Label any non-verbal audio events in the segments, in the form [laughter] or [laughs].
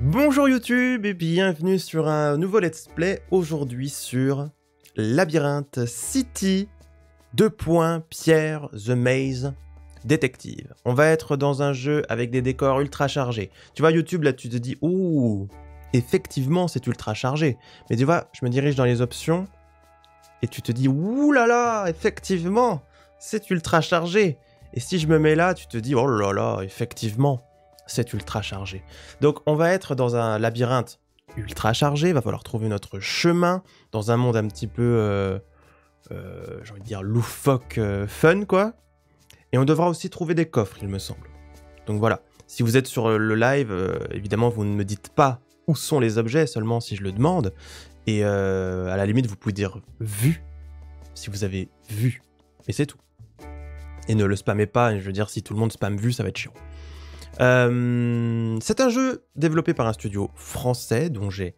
Bonjour YouTube et bienvenue sur un nouveau let's play aujourd'hui sur Labyrinthe City 2. Pierre The Maze Détective. On va être dans un jeu avec des décors ultra chargés. Tu vois YouTube là tu te dis ouh effectivement c'est ultra chargé. Mais tu vois je me dirige dans les options et tu te dis ouh là là effectivement c'est ultra chargé. Et si je me mets là tu te dis oh là là effectivement c'est ultra chargé. Donc on va être dans un labyrinthe ultra chargé, va falloir trouver notre chemin dans un monde un petit peu, euh, euh, j'ai envie de dire, loufoque, euh, fun, quoi. Et on devra aussi trouver des coffres, il me semble. Donc voilà, si vous êtes sur le live, évidemment, vous ne me dites pas où sont les objets, seulement si je le demande. Et à la limite, vous pouvez dire vu, si vous avez vu. Et c'est tout. Et ne le spammez pas, je veux dire, si tout le monde spamme vu, ça va être chiant. Euh, c'est un jeu développé par un studio français dont j'ai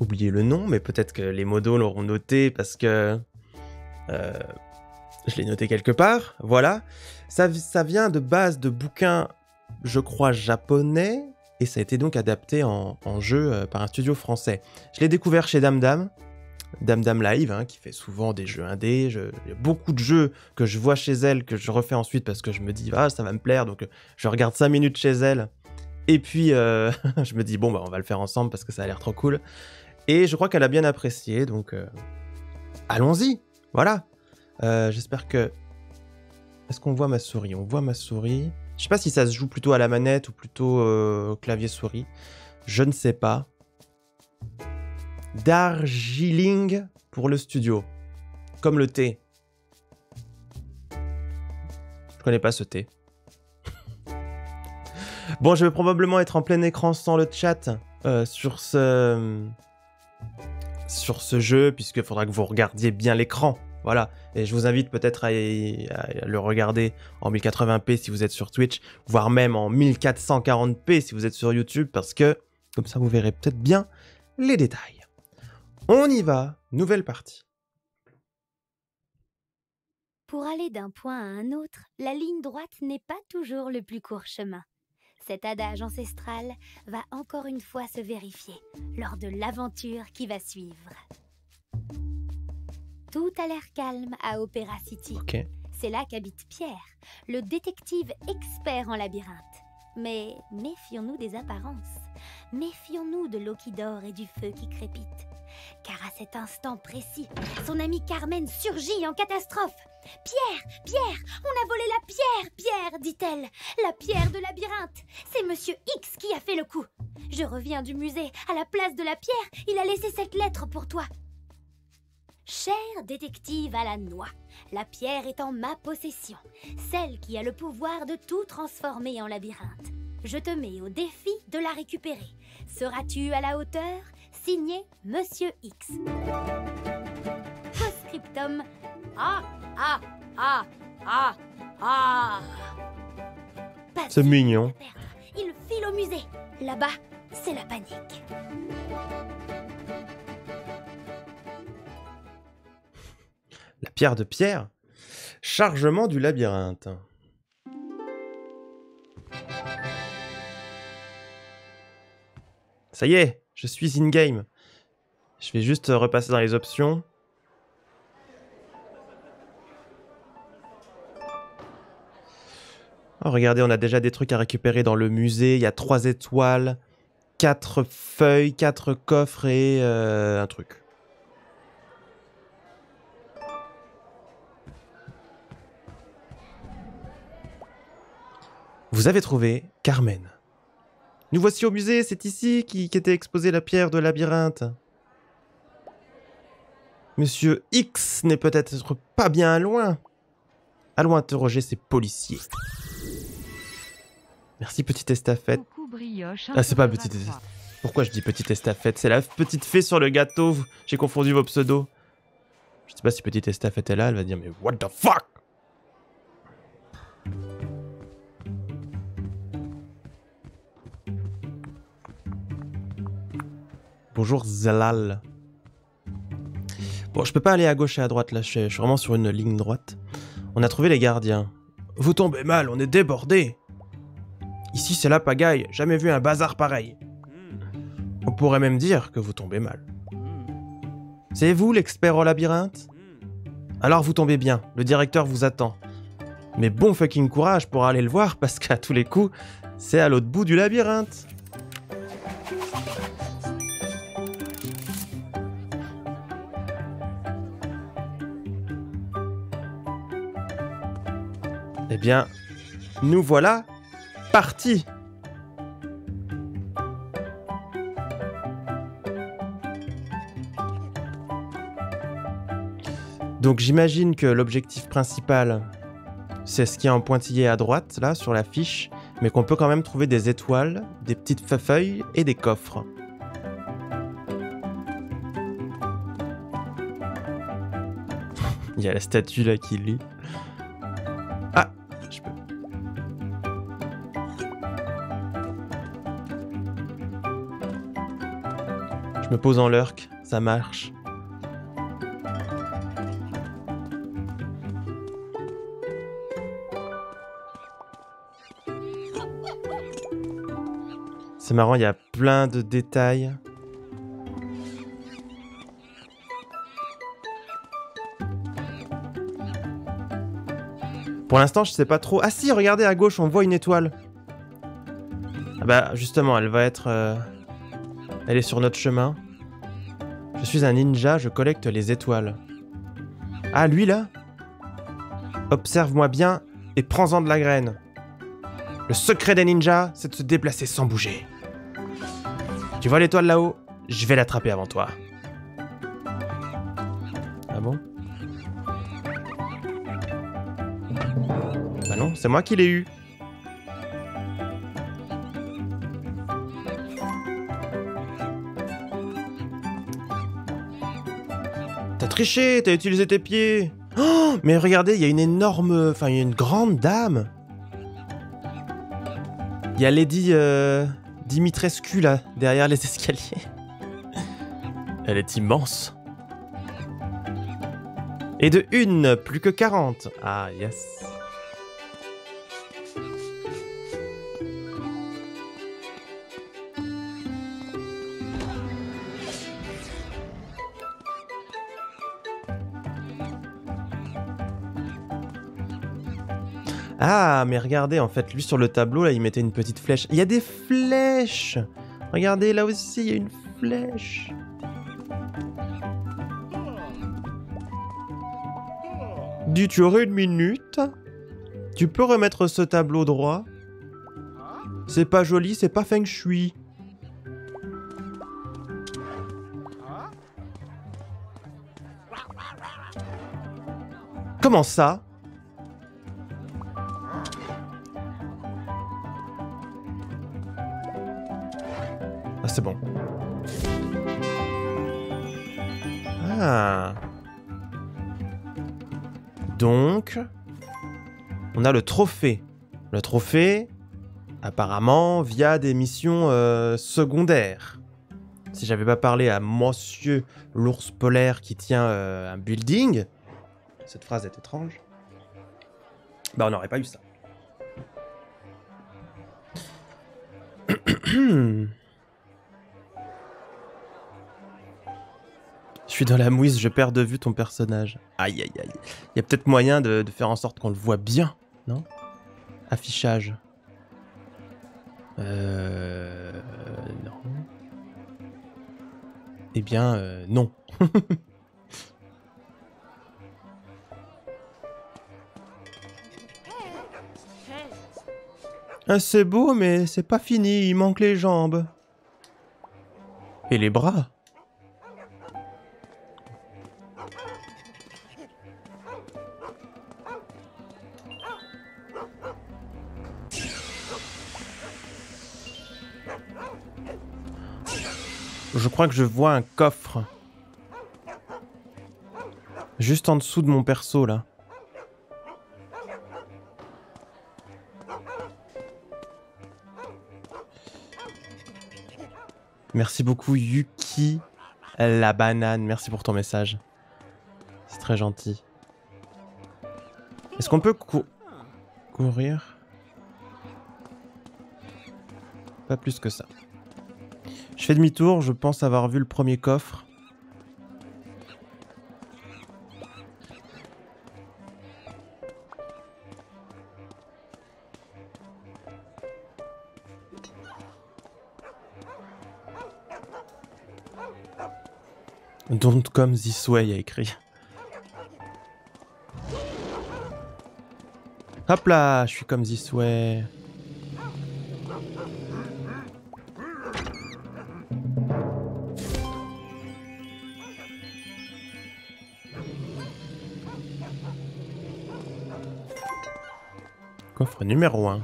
oublié le nom, mais peut-être que les modos l'auront noté parce que euh, je l'ai noté quelque part. Voilà. Ça, vient de base de bouquins, je crois, japonais, et ça a été donc adapté en, jeu euh, par un studio français. Je l'ai découvert chez Dame Dame. Dame Dame Live, hein, qui fait souvent des jeux indés. il y a beaucoup de jeux que je vois chez elle, que je refais ensuite parce que je me dis, ah, ça va me plaire, donc je regarde 5 minutes chez elle. Et puis, euh, [laughs] je me dis, bon, bah, on va le faire ensemble parce que ça a l'air trop cool. Et je crois qu'elle a bien apprécié, donc euh, allons-y. Voilà. Euh, j'espère que. Est-ce qu'on voit ma souris? On voit ma souris. Je sais pas si ça se joue plutôt à la manette ou plutôt clavier-souris. Je ne sais pas. Darjeeling pour le studio. Comme le thé. Je connais pas ce thé. [laughs] bon, je vais probablement être en plein écran sans le chat euh, sur ce sur ce jeu, puisqu'il faudra que vous regardiez bien l'écran. Voilà. Et je vous invite peut-être à, à, le regarder en 1080p si vous êtes sur Twitch, voire même en 1440p si vous êtes sur YouTube, parce que comme ça vous verrez peut-être bien les détails. On y va, nouvelle partie. Pour aller d'un point à un autre, la ligne droite n'est pas toujours le plus court chemin. Cet adage ancestral va encore une fois se vérifier lors de l'aventure qui va suivre. Tout a l'air calme à Opera City. C'est là qu'habite Pierre, le détective expert en labyrinthe. Mais méfions-nous des apparences. Méfions-nous de l'eau qui dort et du feu qui crépite car à cet instant précis, son amie Carmen surgit en catastrophe. Pierre, Pierre, on a volé la pierre, Pierre, dit-elle. La pierre de labyrinthe. C'est Monsieur X qui a fait le coup. Je reviens du musée. À la place de la pierre, il a laissé cette lettre pour toi. Cher détective à la noix, la pierre est en ma possession, celle qui a le pouvoir de tout transformer en labyrinthe. Je te mets au défi de la récupérer. Seras-tu à la hauteur? Signé Monsieur X. Postscriptum. Ah, ah, ah, ah, ah. C'est mignon. Il file au musée. Là-bas, c'est la panique. La pierre de pierre Chargement du labyrinthe. Ça y est, je suis in-game. Je vais juste repasser dans les options. Oh, regardez, on a déjà des trucs à récupérer dans le musée. Il y a trois étoiles, quatre feuilles, quatre coffres et euh, un truc. Vous avez trouvé Carmen. Nous voici au musée, c'est ici qu'était exposée la pierre de labyrinthe. Monsieur X n'est peut-être pas bien loin. Allons interroger ces policiers. Merci, petite estafette. Ah, c'est pas petite estafette. Pourquoi je dis petite estafette? C'est la petite fée sur le gâteau. J'ai confondu vos pseudos. Je sais pas si petite estafette est là, elle va dire mais what the fuck? Bonjour Zalal. Bon, je peux pas aller à gauche et à droite là, je suis vraiment sur une ligne droite. On a trouvé les gardiens. Vous tombez mal, on est débordés. Ici c'est la pagaille, jamais vu un bazar pareil. On pourrait même dire que vous tombez mal. C'est vous l'expert au labyrinthe? Alors vous tombez bien, le directeur vous attend. Mais bon fucking courage pour aller le voir parce qu'à tous les coups, c'est à l'autre bout du labyrinthe. Bien, nous voilà partis Donc j'imagine que l'objectif principal, c'est ce qui est en pointillé à droite, là, sur la fiche, mais qu'on peut quand même trouver des étoiles, des petites feuilles et des coffres. [laughs] Il y a la statue là qui lit. Je me pose en lurk, ça marche. C'est marrant, il y a plein de détails. Pour l'instant, je sais pas trop. Ah si, regardez à gauche, on voit une étoile. Ah bah justement, elle va être... Euh, elle est sur notre chemin. Je suis un ninja, je collecte les étoiles. Ah, lui là? Observe-moi bien et prends-en de la graine. Le secret des ninjas, c'est de se déplacer sans bouger. Tu vois l'étoile là-haut? Je vais l'attraper avant toi. Ah bon? Bah non, c'est moi qui l'ai eu. Triché, t'as utilisé tes pieds. Oh, mais regardez, il y a une énorme... Enfin, il y a une grande dame. Il y a Lady... Euh... Dimitrescu là, derrière les [laughs] escaliers. Elle est immense. Et de une, plus que 40. Ah, yes. Ah, mais regardez, en fait, lui sur le tableau, là, il mettait une petite flèche. Il y a des flèches Regardez, là aussi, il y a une flèche. Dis, tu aurais une minute? Tu peux remettre ce tableau droit? C'est pas joli, c'est pas feng shui. Comment ça? Donc, on a le trophée. Le trophée, apparemment, via des missions euh, secondaires. Si j'avais pas parlé à Monsieur l'ours polaire qui tient euh, un building, cette phrase est étrange, bah on n'aurait pas eu ça. [clears throat] Je suis dans la mouise, je perds de vue ton personnage. Aïe aïe aïe. Il y a peut-être moyen de, faire en sorte qu'on le voit bien, non? Affichage. Euh... Non. Eh bien, euh, non. [laughs] ah, c'est beau, mais c'est pas fini, il manque les jambes. Et les bras? Je crois que je vois un coffre. Juste en dessous de mon perso, là. Merci beaucoup Yuki la banane. Merci pour ton message. C'est très gentil. Est-ce qu'on peut courir? Pas plus que ça. Je fais demi-tour, je pense avoir vu le premier coffre. Don't come this way, a écrit. Hop là, je suis comme this way. Numéro 1.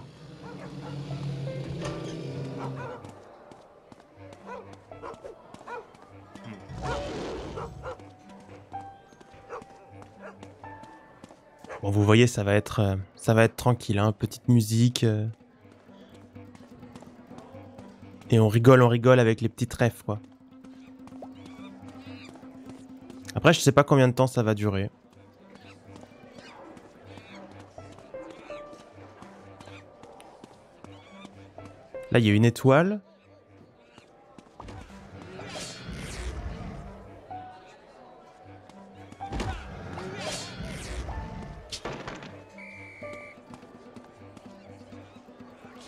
Bon, vous voyez, ça va être, euh, ça va être tranquille, hein, petite musique. Euh. Et on rigole, on rigole avec les petites refs, quoi. Après, je sais pas combien de temps ça va durer. Il y a une étoile.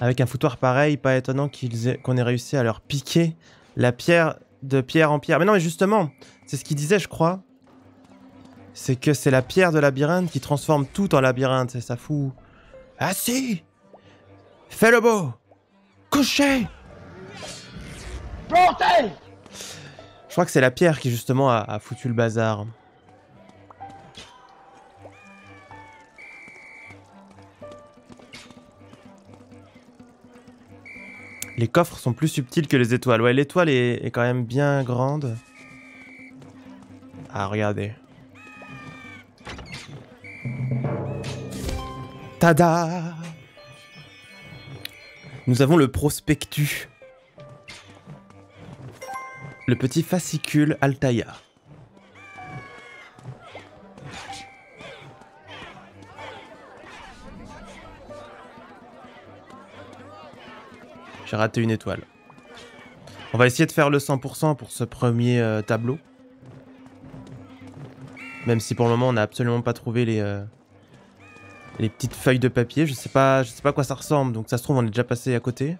Avec un foutoir pareil, pas étonnant qu'on ait réussi à leur piquer la pierre de pierre en pierre. Mais non, mais justement, c'est ce qu'il disait, je crois. C'est que c'est la pierre de labyrinthe qui transforme tout en labyrinthe, c'est ça fout. Ah si Fais le beau Couchez Montez Je crois que c'est la pierre qui justement a foutu le bazar. Les coffres sont plus subtils que les étoiles. Ouais, l'étoile est, est, quand même bien grande. Ah, regardez. Tada Nous avons le prospectus. Le petit fascicule Altaïa. J'ai raté une étoile. On va essayer de faire le 100% pour ce premier euh, tableau. Même si pour le moment on n'a absolument pas trouvé les, euh, les petites feuilles de papier. Je sais pas, je sais pas à quoi ça ressemble, donc ça se trouve on est déjà passé à côté.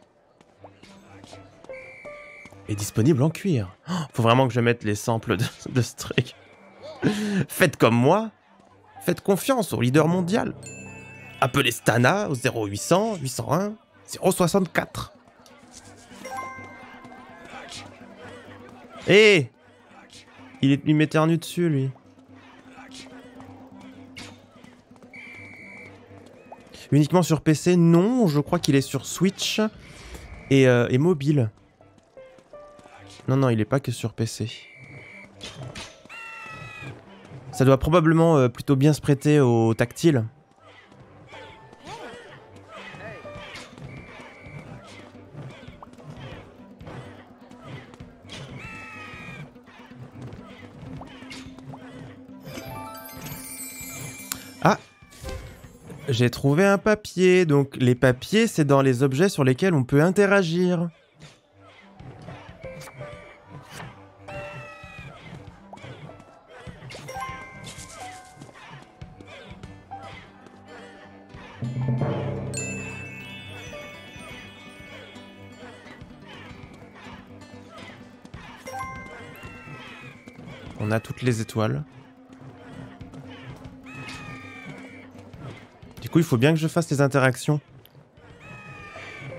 Et disponible en cuir. Oh, faut vraiment que je mette les samples de, de ce. Faites comme moi. Faites confiance au leader mondial. Appelez Stana au 0800 801 064. Hé Il, il m'éternue dessus, lui. Uniquement sur PC Non, je crois qu'il est sur Switch et, euh, et, mobile. Non, non, il est pas que sur PC. Ça doit probablement euh, plutôt bien se prêter au tactile. J'ai trouvé un papier, donc les papiers, c'est dans les objets sur lesquels on peut interagir. On a toutes les étoiles. Du coup, il faut bien que je fasse les interactions.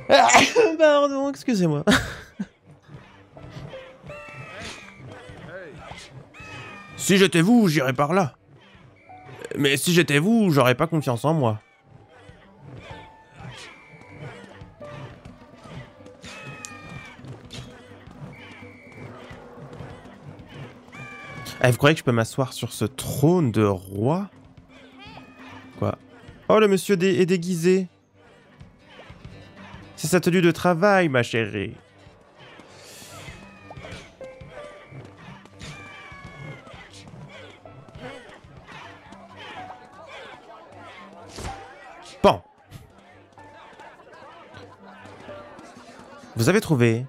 [laughs] Pardon, excusez-moi. [laughs] si j'étais vous, j'irais par là. Mais si j'étais vous, j'aurais pas confiance en moi. Eh, vous croyez que je peux m'asseoir sur ce trône de roi? Quoi? Oh, le monsieur est déguisé. C'est sa tenue de travail, ma chérie. Bon. Vous avez trouvé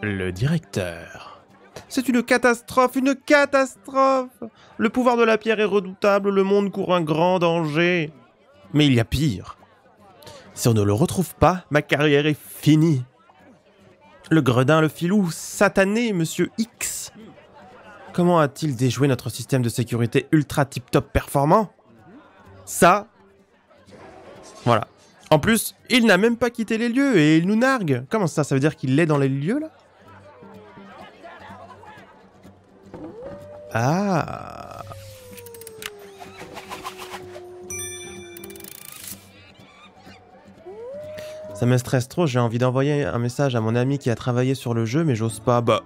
le directeur. C'est une catastrophe, une catastrophe Le pouvoir de la pierre est redoutable, le monde court un grand danger. Mais il y a pire. Si on ne le retrouve pas, ma carrière est finie. Le gredin, le filou, satané, monsieur X. Comment a-t-il déjoué notre système de sécurité ultra tip-top performant? Ça. Voilà. En plus, il n'a même pas quitté les lieux et il nous nargue. Comment ça Ça veut dire qu'il est dans les lieux là? Ah Ça me stresse trop, j'ai envie d'envoyer un message à mon ami qui a travaillé sur le jeu, mais j'ose pas. Bah.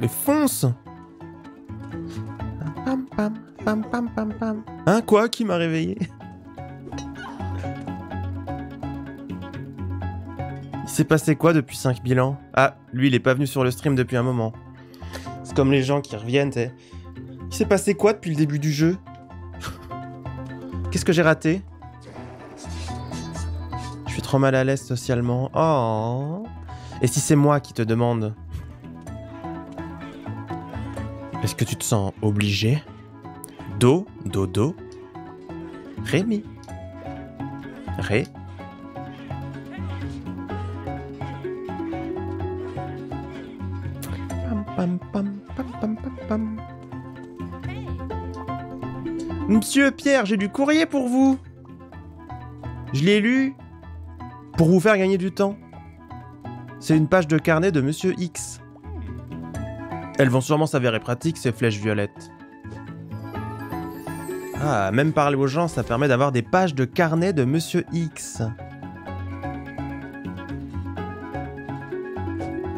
Mais fonce Hein, quoi Qui m'a réveillé? Il s'est passé quoi depuis 5000 ans Ah, lui, il est pas venu sur le stream depuis un moment. C'est comme les gens qui reviennent, t'sais. Il s'est passé quoi depuis le début du jeu? Qu'est-ce que j'ai raté? Trop mal à l'aise socialement. Oh Et si c'est moi qui te demande Est-ce que tu te sens obligé? Do, do, do. Rémi. Ré. Pam, pam. Monsieur Pierre, j'ai du courrier pour vous. Je l'ai lu pour vous faire gagner du temps. C'est une page de carnet de Monsieur X. Elles vont sûrement s'avérer pratiques, ces flèches violettes. Ah, même parler aux gens, ça permet d'avoir des pages de carnet de Monsieur X.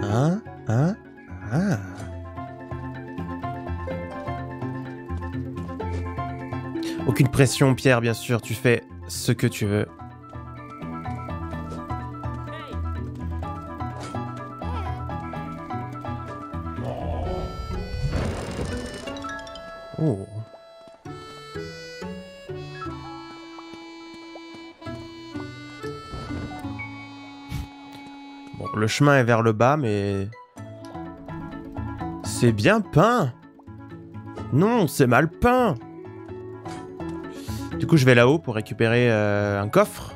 Hein? Hein? Ah Aucune pression, Pierre, bien sûr, tu fais ce que tu veux. Chemin est vers le bas, mais... C'est bien peint. Non, c'est mal peint. Du coup, je vais là-haut pour récupérer euh, un coffre.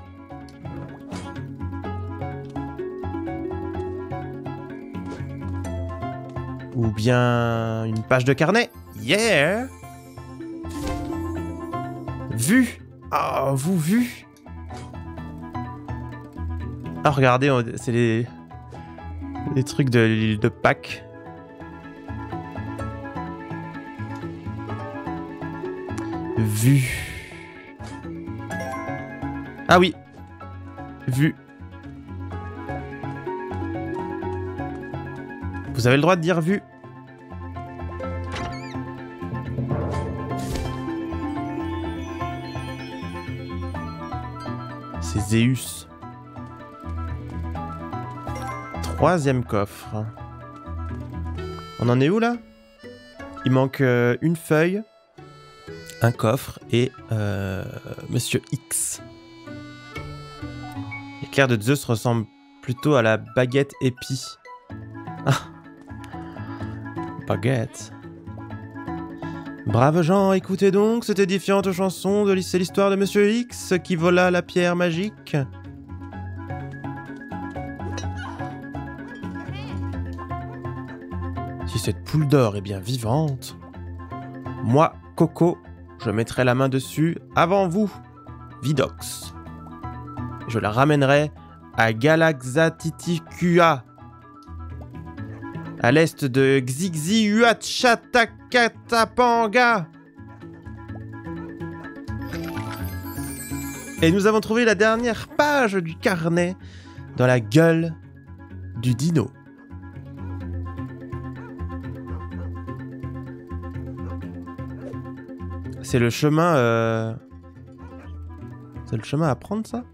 Ou bien une page de carnet. Yeah. Vu Ah, vous vu Ah, regardez, c'est les... les trucs de l'île de Pâques. Vu. Ah oui. Vu. Vous avez le droit de dire vu. C'est Zeus. Troisième coffre. On en est où là? Il manque euh, une feuille, un coffre et euh, Monsieur X. L'éclair de Zeus ressemble plutôt à la baguette épi. Ah. Baguette. Braves gens, écoutez donc cette édifiante chanson de l'histoire de Monsieur X qui vola la pierre magique. D'or est bien vivante, moi, Coco, je mettrai la main dessus avant vous, Vidox. Je la ramènerai à Galaxatiticua, à l'est de Xixiuachatakatapanga. Et nous avons trouvé la dernière page du carnet dans la gueule du dino. C'est le chemin... Euh... C'est le chemin à prendre ça?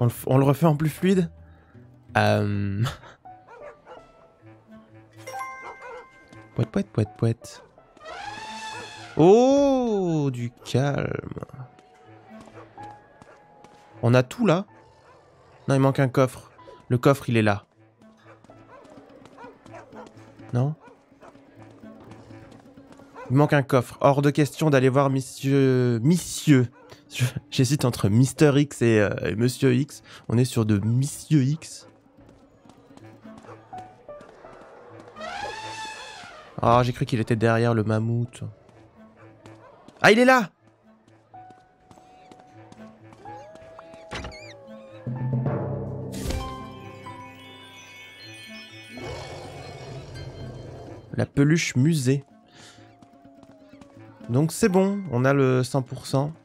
On le, refait en plus fluide? Euh... [laughs] Pouette, pouette, pouette, pouette. Oh, du calme. On a tout là? Non, il manque un coffre. Le coffre, il est là. Non? Il manque un coffre. Hors de question d'aller voir Monsieur... Monsieur. J'hésite entre Mister X et, euh, Monsieur X. On est sur de Monsieur X. Ah, j'ai cru qu'il était derrière le mammouth. Ah, il est là La peluche musée. Donc c'est bon, on a le 100%. [laughs]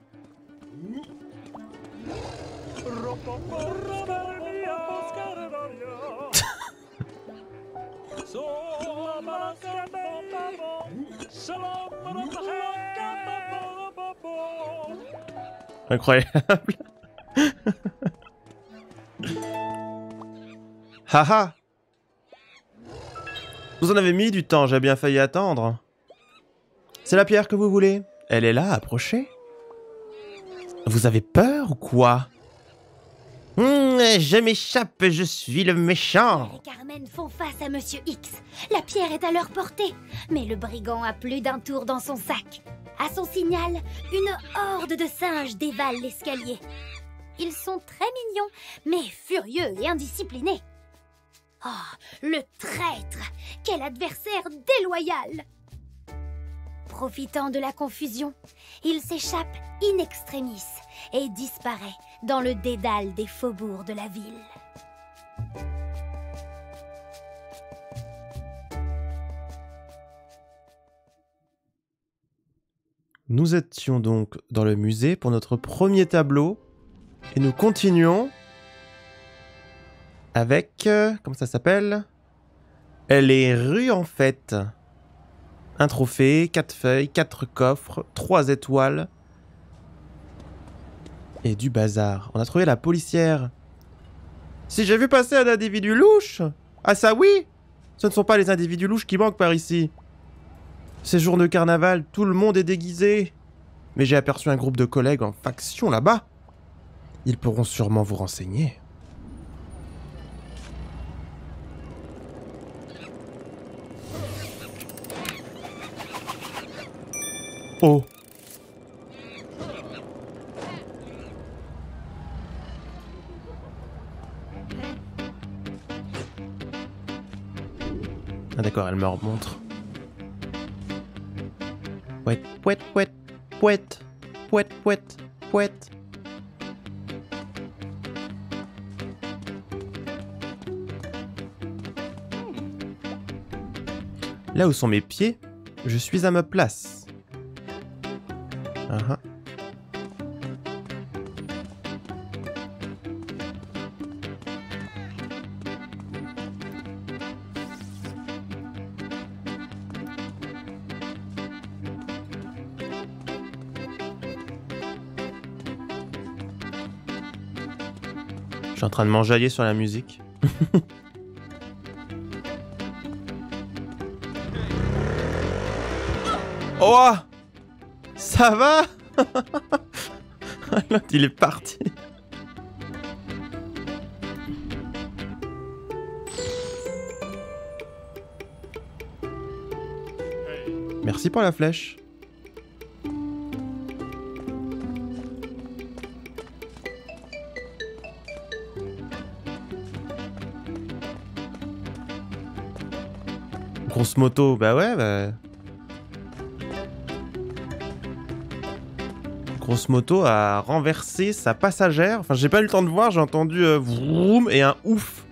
Incroyable. Haha Vous en avez mis du temps, j'ai bien failli attendre. C'est la pierre que vous voulez Elle est là, approchez. Vous avez peur ou quoi? Hum, Je m'échappe, je suis le méchant. Les Carmen font face à Monsieur X. La pierre est à leur portée, mais le brigand a plus d'un tour dans son sac. À son signal, une horde de singes dévale l'escalier. Ils sont très mignons, mais furieux et indisciplinés. Oh, le traître Quel adversaire déloyal Profitant de la confusion, il s'échappe in extremis et disparaît dans le dédale des faubourgs de la ville. Nous étions donc dans le musée pour notre premier tableau et nous continuons avec euh, comment ça s'appelle? Les rues en fait. Un trophée, quatre feuilles, quatre coffres, trois étoiles et du bazar. On a trouvé la policière. Si j'ai vu passer un individu louche Ah ça oui Ce ne sont pas les individus louches qui manquent par ici. Ces jours de carnaval, tout le monde est déguisé. Mais j'ai aperçu un groupe de collègues en faction là-bas. Ils pourront sûrement vous renseigner. Oh Ah d'accord, elle me remontre. Pouette, pouette, pouette, pouette, pouette, pouette, pouette. Là où sont mes pieds, je suis à ma place. Train de m'enjailler sur la musique. [laughs] oh Ça va? [laughs] L'autre, il est parti. Merci pour la flèche. Grosse moto, bah ouais, bah... Grosse moto a renversé sa passagère. Enfin, j'ai pas eu le temps de voir, j'ai entendu euh, vroom et un ouf.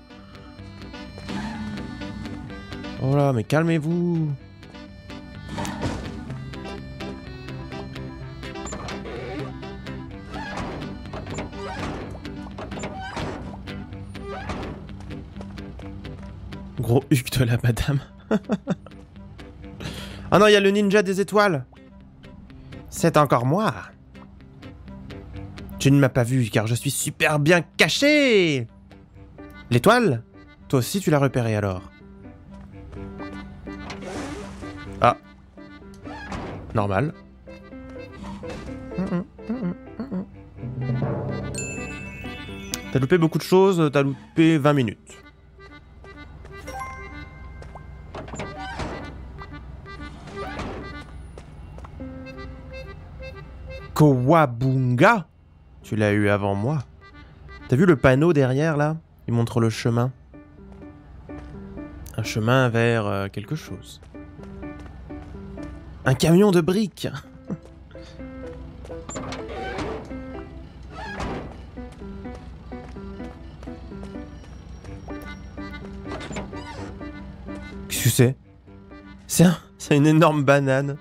Oh là, mais calmez-vous. Gros huc de la madame. [laughs] ah non, il y a le ninja des étoiles. C'est encore moi. Tu ne m'as pas vu car je suis super bien caché. L'étoile Toi aussi tu l'as repéré alors. Ah. Normal. T'as loupé beaucoup de choses, t'as loupé 20 minutes. Kowabunga Tu l'as eu avant moi. T'as vu le panneau derrière là? Il montre le chemin. Un chemin vers euh, quelque chose. Un camion de briques Qu'est-ce que c'est? C'est un... C'est une énorme banane.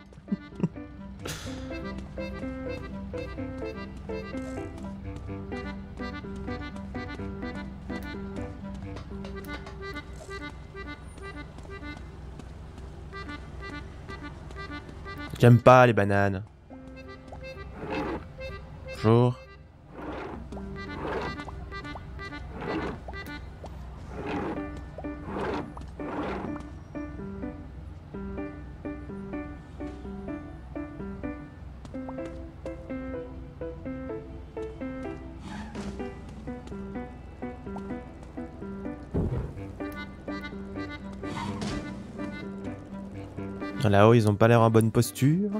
J'aime pas les bananes. Bonjour. Là-haut, ils ont pas l'air en bonne posture.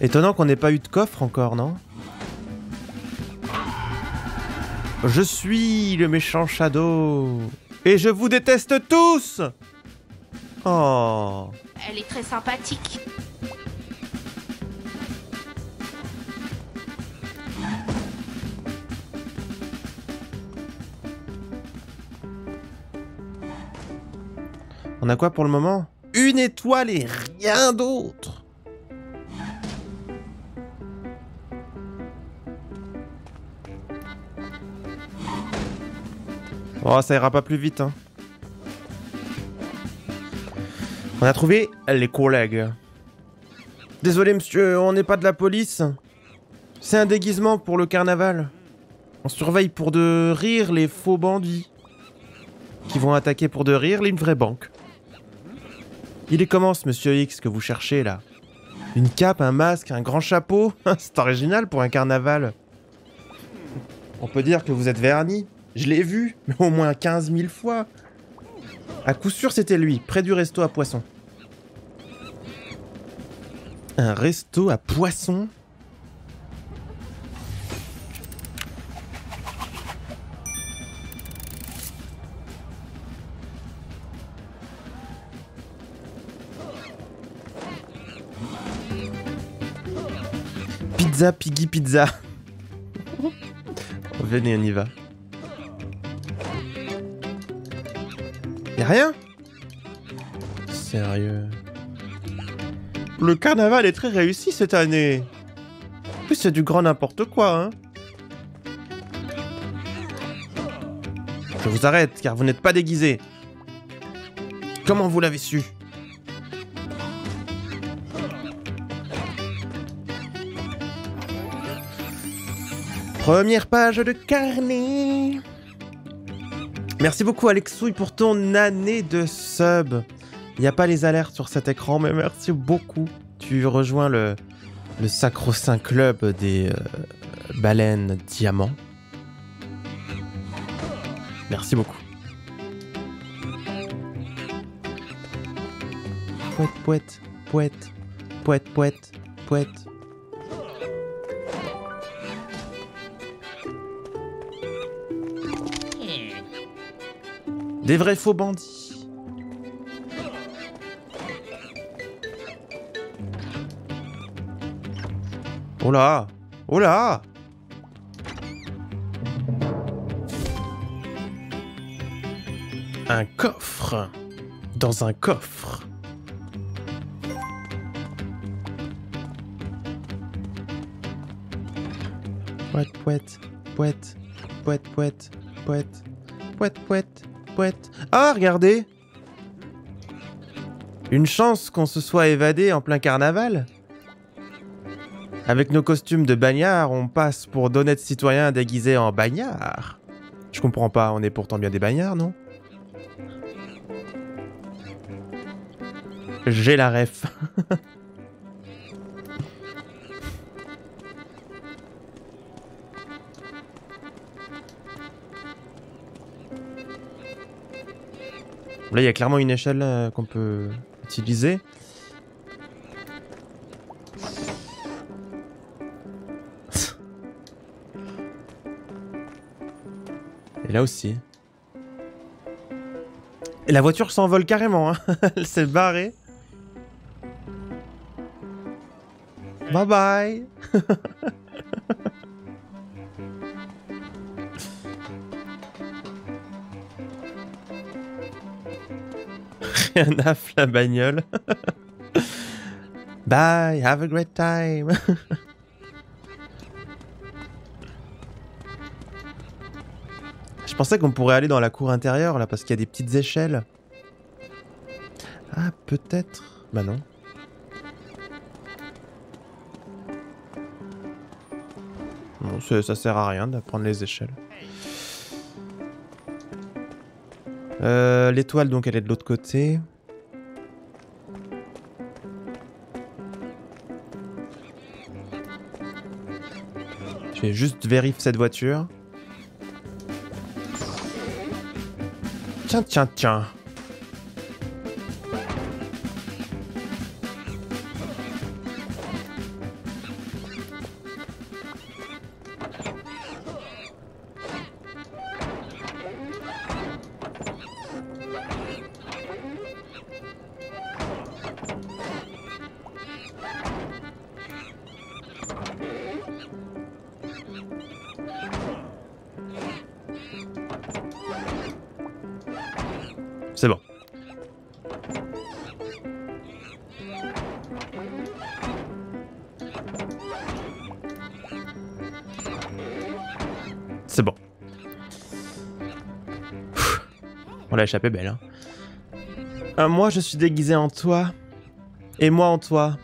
Étonnant qu'on n'ait pas eu de coffre encore, non? Je suis le méchant Shadow. Et je vous déteste tous Oh Elle est très sympathique. On a quoi pour le moment? Une étoile et rien d'autre Oh, ça ira pas plus vite, hein. On a trouvé les collègues. Désolé, monsieur, on n'est pas de la police. C'est un déguisement pour le carnaval. On surveille pour de rire les faux bandits. Qui vont attaquer pour de rire les vraies banques. Il est comment ce monsieur X que vous cherchez là? Une cape, un masque, un grand chapeau? [laughs] C'est original pour un carnaval. On peut dire que vous êtes verni. Je l'ai vu, mais au moins 15 000 fois. À coup sûr, c'était lui, près du resto à poisson. Un resto à poisson? Pizza, Piggy Pizza. [laughs] Venez, on y va. Y'a rien? Sérieux Le carnaval est très réussi cette année. En plus, c'est du grand n'importe quoi, hein. Je vous arrête, car vous n'êtes pas déguisé. Comment vous l'avez su? Première page de carnet. Merci beaucoup Alexouille pour ton année de sub. Il n'y a pas les alertes sur cet écran, mais merci beaucoup. Tu rejoins le, sacro-saint club des euh, baleines diamants. Merci beaucoup. Poète, poète, poète, poète, poète, poète. Des vrais faux bandits. Oh là Oh là. Un coffre. Dans un coffre. Poète, poète, poète, poète, poète, poète, poète, Ah, regardez Une chance qu'on se soit évadé en plein carnaval Avec nos costumes de bagnards, on passe pour d'honnêtes citoyens déguisés en bagnards. Je comprends pas, on est pourtant bien des bagnards, non? J'ai la ref. [laughs] Là, il y a clairement une échelle qu'on peut utiliser. Et là aussi. Et la voiture s'envole carrément, hein. [laughs] Elle s'est barrée. Bye bye [laughs] Rien à la bagnole. [laughs] bye, have a great time [laughs] Je pensais qu'on pourrait aller dans la cour intérieure là parce qu'il y a des petites échelles. Ah, peut-être. Bah non. Non, ça sert à rien d'apprendre les échelles. Euh, L'étoile, donc, elle est de l'autre côté. Je vais juste vérifier cette voiture. Tiens, tiens, tiens. Belle. Hein. Euh, moi, je suis déguisé en toi. Et moi en toi.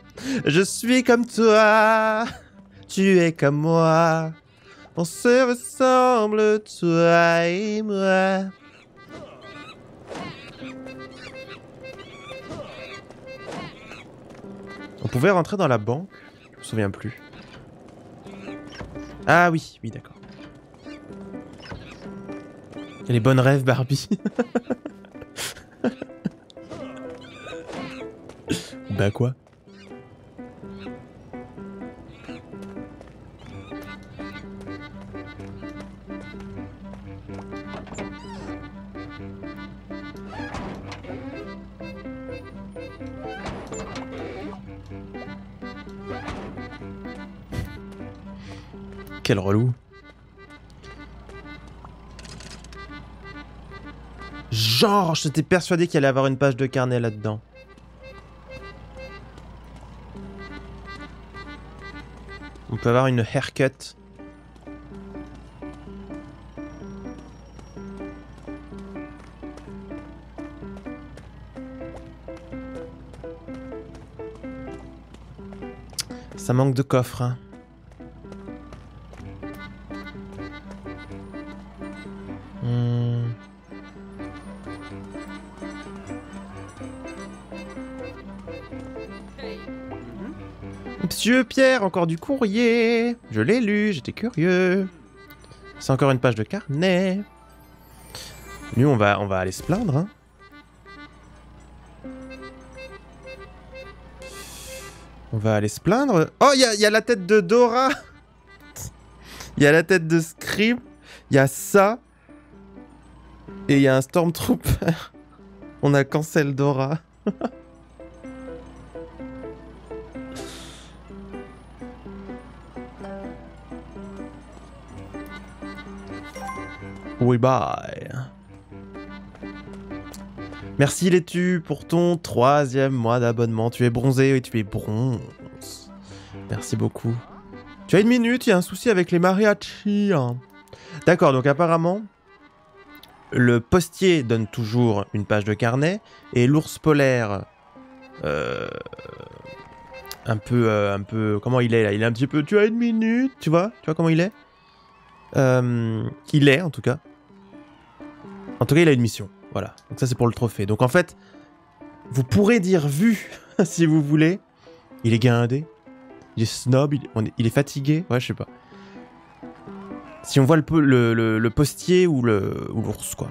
Je suis comme toi. Tu es comme moi. On se ressemble, toi et moi. On pouvait rentrer dans la banque? Je me souviens plus. Ah oui, oui, d'accord. Les bonnes rêves, Barbie. [laughs] bah quoi? Quel relou. Genre, j'étais persuadé qu'il allait avoir une page de carnet là-dedans. On peut avoir une haircut. Ça manque de coffre, hein. Monsieur Pierre, encore du courrier. Je l'ai lu, j'étais curieux. C'est encore une page de carnet. Nous, on va, on va aller se plaindre. Hein. On va aller se plaindre. Oh, il y, a, la tête de Dora. Il y a la tête de Scream. Il y a ça. Et il y a un Stormtrooper. On a cancel Dora. [laughs] Oui, bye. Merci Létu pour ton troisième mois d'abonnement. Tu es bronzé et tu es bronze. Merci beaucoup. Tu as une minute, il y a un souci avec les mariachis. Hein. D'accord, donc apparemment, le postier donne toujours une page de carnet et l'ours polaire, euh, un peu, euh, un peu, comment il est là? Il est un petit peu, tu as une minute, tu vois? Tu vois comment il est? Euh, Il est en tout cas. En tout cas, il a une mission. Voilà. Donc ça, c'est pour le trophée. Donc en fait, vous pourrez dire vu [laughs] si vous voulez. Il est guindé. Il est snob. Il, est fatigué. Ouais, je sais pas. Si on voit le, le, postier ou l'ours, quoi.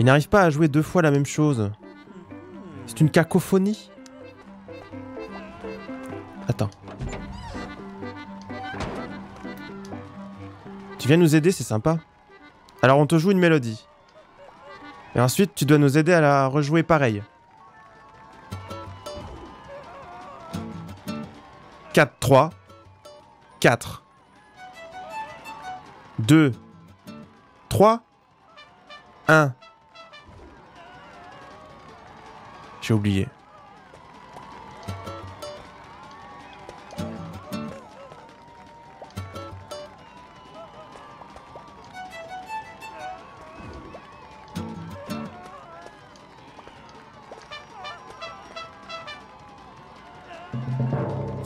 Il n'arrive pas à jouer deux fois la même chose. C'est une cacophonie Attends. Tu viens nous aider, c'est sympa. Alors on te joue une mélodie. Et ensuite, tu dois nous aider à la rejouer pareil. 4, 3, 4, 2, 3, 1. J'ai oublié.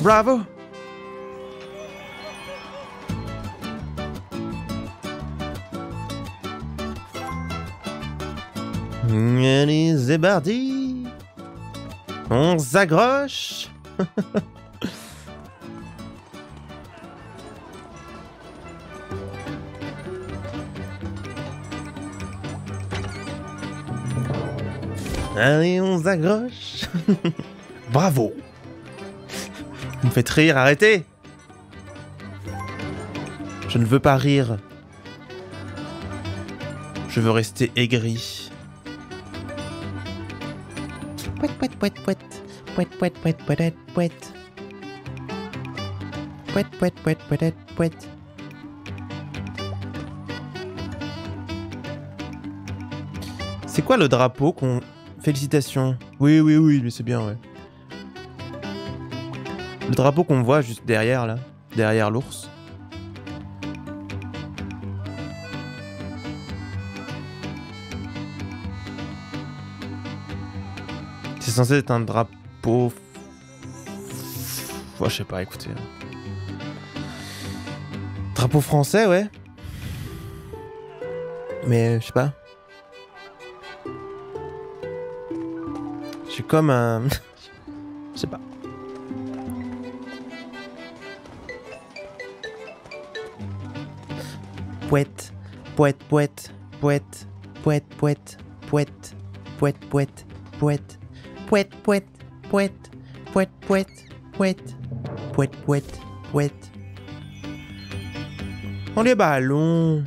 Bravo. Allez, c'est parti On s'accroche. [laughs] Allez, on s'accroche. [laughs] Bravo Vous me faites rire, arrêtez Je ne veux pas rire. Je veux rester aigri. C'est quoi le drapeau qu'on... Félicitations. Oui, oui, oui, mais c'est bien, ouais. Le drapeau qu'on voit juste derrière, là. Derrière l'ours. C'est censé être un drapeau... Je sais pas, écoutez. Drapeau français, ouais. Mais, je sais pas. J'ai comme un... [laughs] Poète, poète, poète, poète, poète, poète, poète, poète, poète, poète, poète, poète, poète, poète, poète, poète, poète, poète, poète. On les ballons.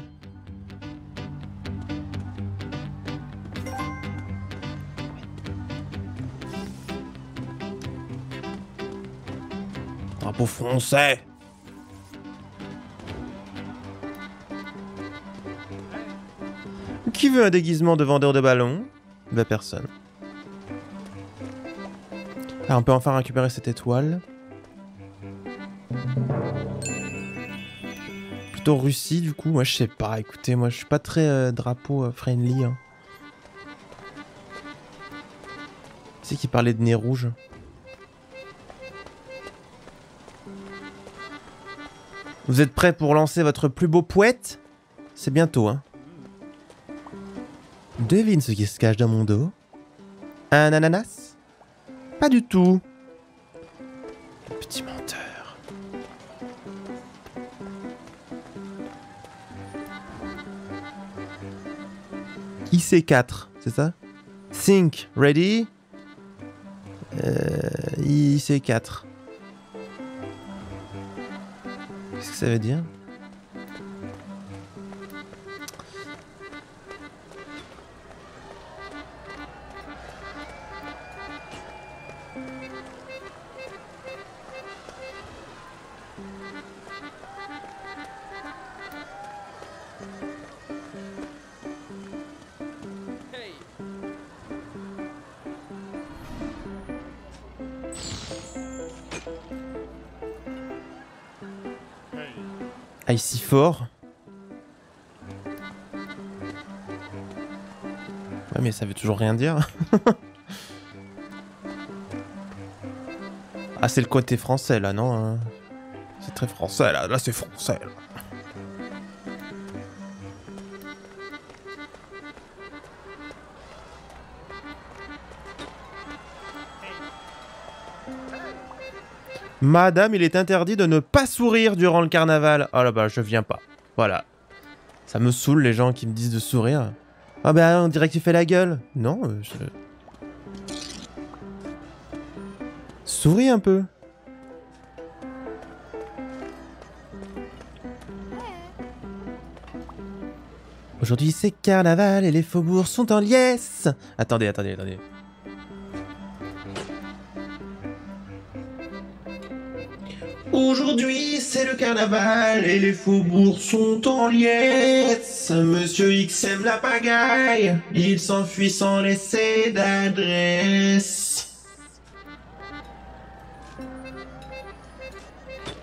Drapeau français. Qui veut un déguisement de vendeur de ballons? Bah personne. Ah, on peut enfin récupérer cette étoile. Plutôt Russie du coup, moi je sais pas, écoutez, moi je suis pas très euh, drapeau euh, friendly. Hein. C'est qui parlait de nez rouge? Vous êtes prêts pour lancer votre plus beau poète? C'est bientôt, hein. Devine ce qui se cache dans mon dos. Un ananas? Pas du tout. Petit menteur. IC4, c'est ça? Think, ready? Euh, IC4. Qu'est-ce que ça veut dire? Mais ça veut toujours rien dire. [laughs] ah, c'est le côté français là, non hein? C'est très français là, là c'est français. Là. Madame, il est interdit de ne pas sourire durant le carnaval. Oh là bah, je viens pas. Voilà. Ça me saoule les gens qui me disent de sourire. Ah bah, on dirait que tu fais la gueule. Non, euh, je... Souris un peu. Aujourd'hui c'est carnaval et les faubourgs sont en liesse. Attendez, attendez, attendez. Aujourd'hui c'est le carnaval et les faubourgs sont en liesse. Monsieur X aime la pagaille, il s'enfuit sans laisser d'adresse.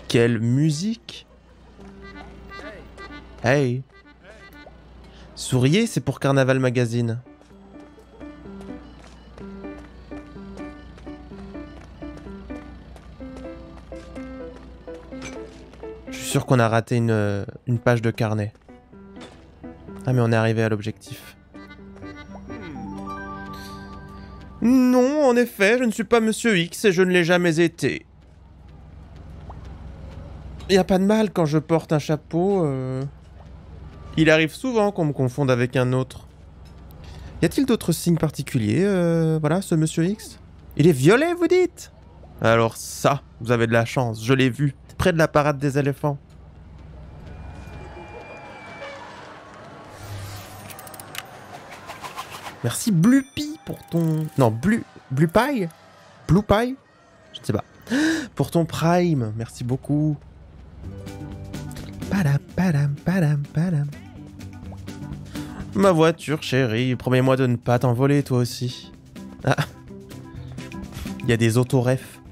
Quelle musique? Hey Souriez, c'est pour Carnaval Magazine. Sûr qu'on a raté une, une page de carnet. Ah mais on est arrivé à l'objectif. Non, en effet, je ne suis pas Monsieur X et je ne l'ai jamais été. Y a pas de mal quand je porte un chapeau. Euh... Il arrive souvent qu'on me confonde avec un autre. Y a-t-il d'autres signes particuliers, euh, voilà, ce monsieur X? Il est violet, vous dites? Alors ça, vous avez de la chance, je l'ai vu, près de la parade des éléphants. Merci Bluepie pour ton... Non, Blue... Blue Pie Blue Pie Je ne sais pas. [gasps] Pour ton Prime, merci beaucoup. Ma voiture, chérie, promets-moi de ne pas t'envoler toi aussi. Ah. Il y a des autorefs.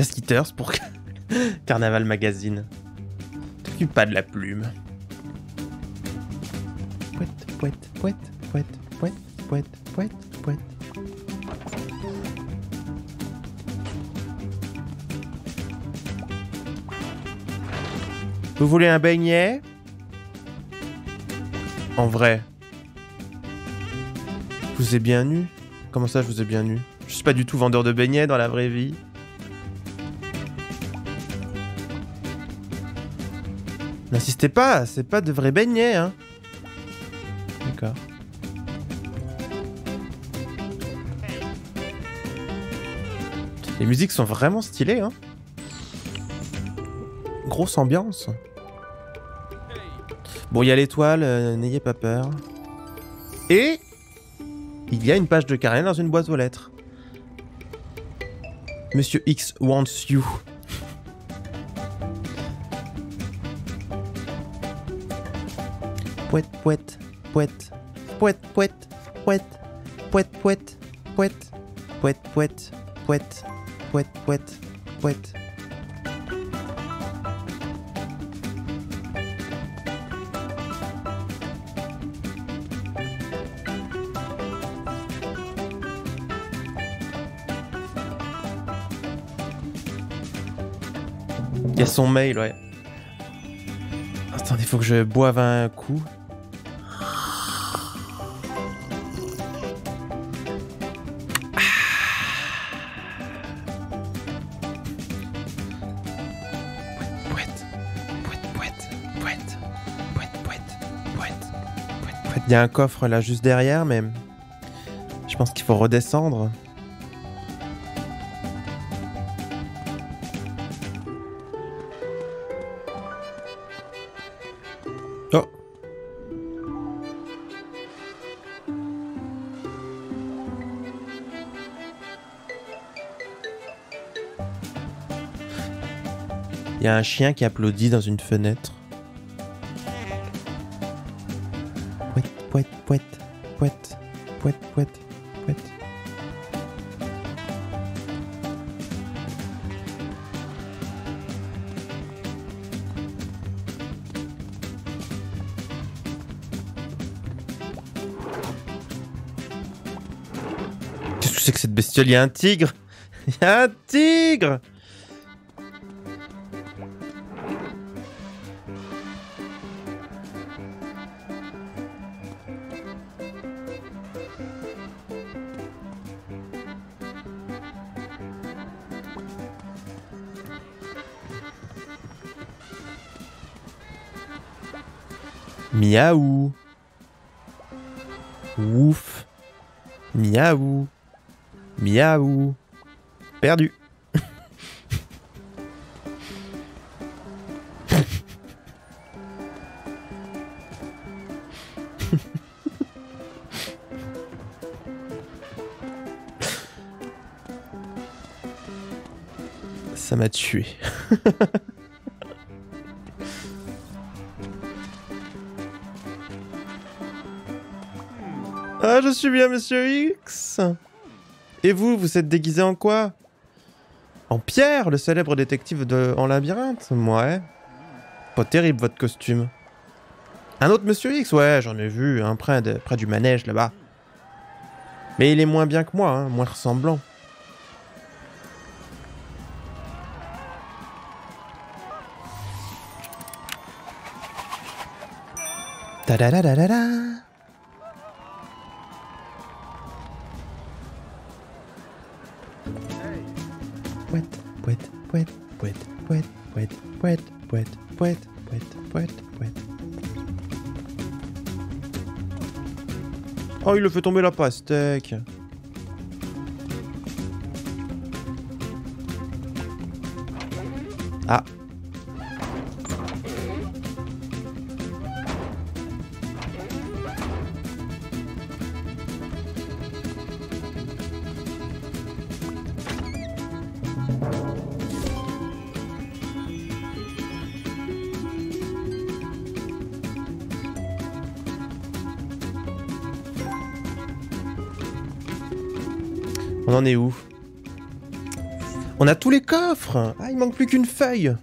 Rita pour [laughs] Carnaval Magazine. T'occupe pas de la plume. Pouette, pouette, pouette, pouette, pouette, pouette, pouette, pouette. Vous voulez un beignet? En vrai. Je vous ai bien nu? Comment ça, je vous ai bien nu? Je suis pas du tout vendeur de beignets dans la vraie vie. N'insistez pas, c'est pas de vrais beignets, hein. D'accord. Les musiques sont vraiment stylées, hein. Grosse ambiance. Bon, il y a l'étoile, euh, n'ayez pas peur. Et il y a une page de carnet dans une boîte aux lettres. Monsieur X wants you. Pouette, pouette, pouette, pouette, pouette, pouette, pouette, pouette, pouette, pouette, pouette, pouette, pouette, pouette, pouette. Il y a son mail, ouais. Attendez, faut que je boive un coup. Y a un coffre là juste derrière, mais je pense qu'il faut redescendre. Il y a un chien qui applaudit dans une fenêtre. Pouette, pouette, pouette. Qu'est-ce que c'est que cette bestiole? Il y a un tigre. [laughs] Il y a un tigre Miaou. Ouf. Miaou. Miaou. Perdu. [laughs] Ça m'a tué. [laughs] suis bien, monsieur X. Et vous, vous êtes déguisé en quoi? En Pierre, le célèbre détective de en labyrinthe? Ouais. Pas terrible votre costume. Un autre Monsieur X? Ouais, j'en ai vu, un près, près du manège là-bas. Mais il est moins bien que moi, hein, moins ressemblant. Ta da da da da da Oh, il le fait tomber la pastèque. On en est où? On a tous les coffres Ah, il manque plus qu'une feuille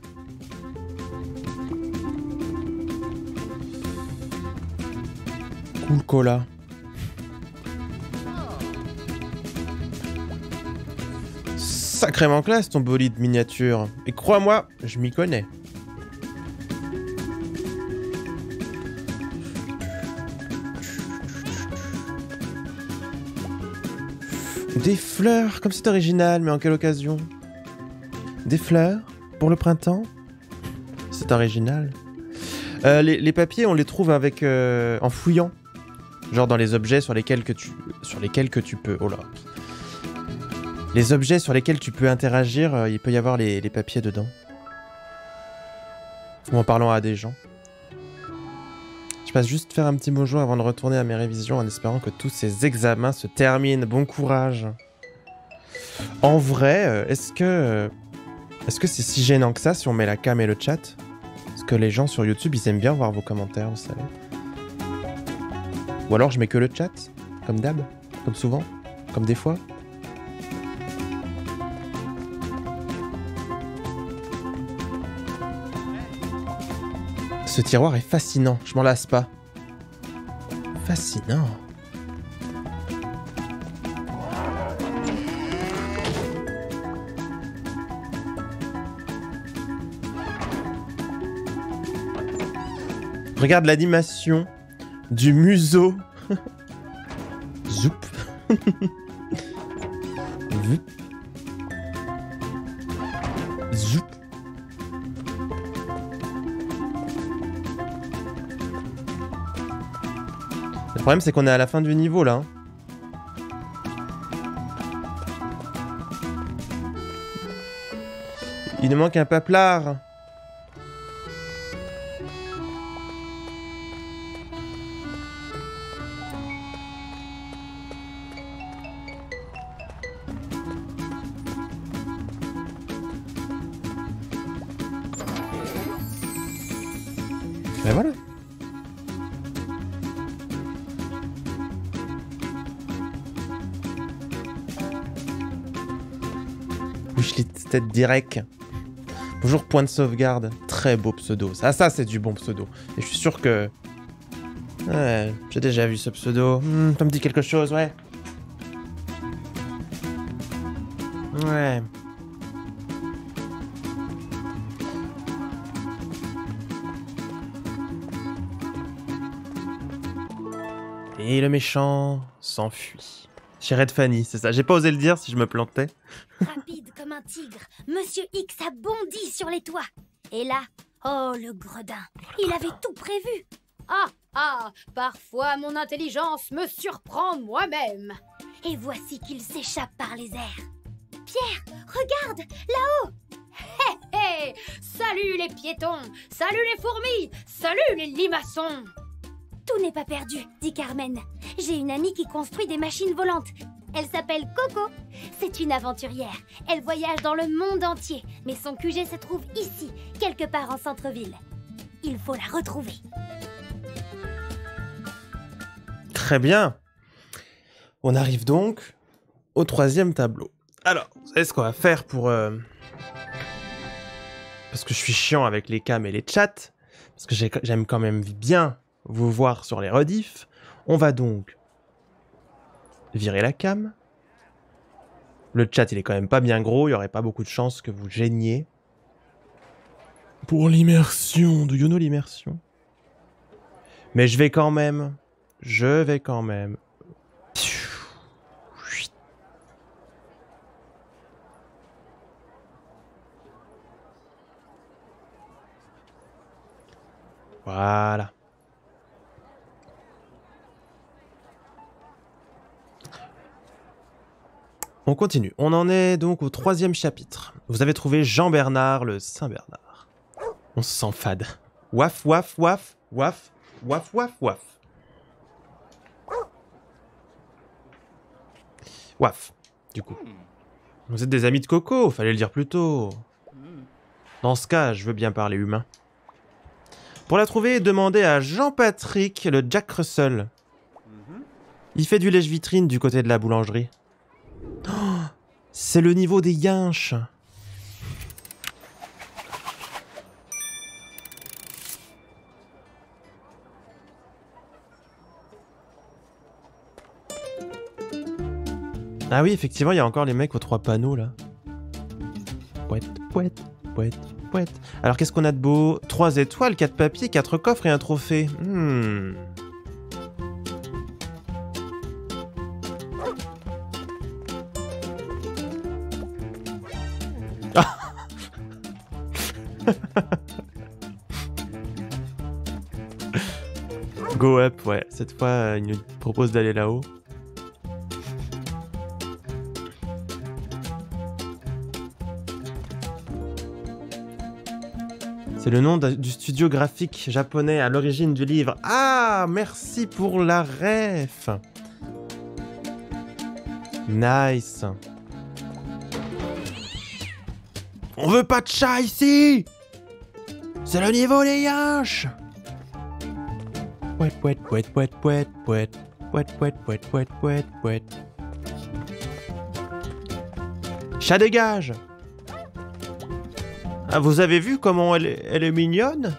Cool cola. Sacrément classe ton bolide miniature. Et crois-moi, je m'y connais. Des fleurs, comme c'est original, mais en quelle occasion? Des fleurs Pour le printemps? C'est original. Euh, les, papiers, on les trouve avec euh, en fouillant. Genre dans les objets sur lesquels que tu, sur lesquels que tu peux... Oh là. Les objets sur lesquels tu peux interagir, euh, il peut y avoir les, les papiers dedans. Ou en parlant à des gens. Je passe juste faire un petit mot avant de retourner à mes révisions en espérant que tous ces examens se terminent. Bon courage. En vrai, euh, est-ce que euh, est-ce que c'est si gênant que ça si on met la cam et le chat? Parce que les gens sur YouTube, ils aiment bien voir vos commentaires, vous savez. Ou alors je mets que le chat, comme d'hab, comme souvent, comme des fois. Ce tiroir est fascinant, je m'en lasse pas. Fascinant. Regarde l'animation du museau. [laughs] Zoup. [laughs] problème, c'est qu'on est à la fin du niveau, là. Hein. Il nous manque un paplard. Direct. Bonjour point de sauvegarde. Très beau pseudo. Ça, ça c'est du bon pseudo. Et je suis sûr que... J'ai déjà vu ce pseudo. Hmm, ça me dit quelque chose, ouais. Ouais. Et le méchant s'enfuit. Chez Red Fanny, c'est ça. J'ai pas osé le dire si je me plantais. Tigre, Monsieur X a bondi sur les toits. Et là, oh le gredin, il avait tout prévu. Ah, ah, parfois mon intelligence me surprend moi-même. Et voici qu'il s'échappe par les airs. Pierre, regarde, là-haut Hé hé Salut les piétons Salut les fourmis Salut les limaçons Tout n'est pas perdu, dit Carmen. J'ai une amie qui construit des machines volantes. Elle s'appelle Coco. C'est une aventurière. Elle voyage dans le monde entier, mais son QG se trouve ici, quelque part en centre-ville. Il faut la retrouver. Très bien. On arrive donc au troisième tableau. Alors, vous savez ce qu'on va faire pour... Euh, parce que je suis chiant avec les cams et les chats, parce que j'aime quand même bien vous voir sur les rediffs. On va donc virer la cam. Le chat, il est quand même pas bien gros, il y aurait pas beaucoup de chances que vous gêniez. Pour l'immersion, do you know l'immersion Mais je vais quand même, je vais quand même. Voilà. On continue. On en est donc au troisième chapitre. Vous avez trouvé Jean-Bernard le Saint-Bernard. On se sent fade. Waf, waf, waf, waf, waf, waf, waf. Waf, du coup. Vous êtes des amis de Coco, fallait le dire plus tôt. Dans ce cas, je veux bien parler humain. Pour la trouver, demandez à Jean-Patrick, le Jack Russell. Il fait du lèche-vitrine du côté de la boulangerie. C'est le niveau des yinches. Ah oui, effectivement, il y a encore les mecs aux trois panneaux là. Pouette, pouette, pouette, pouette. Alors qu'est-ce qu'on a de beau? Trois étoiles, quatre papiers, quatre coffres et un trophée. Hmm. Go up, ouais. Cette fois, il nous propose d'aller là-haut. C'est le nom du studio graphique japonais à l'origine du livre. Ah, merci pour la ref. Nice. On veut pas de chat ici C'est le niveau des yinches Pouet, pouet, pouet, pouet, pouet, pouet. Pouet, pouet, pouet, pouet, pouet, pouet. Chat dégage ah, Vous avez vu comment elle, est, elle est mignonne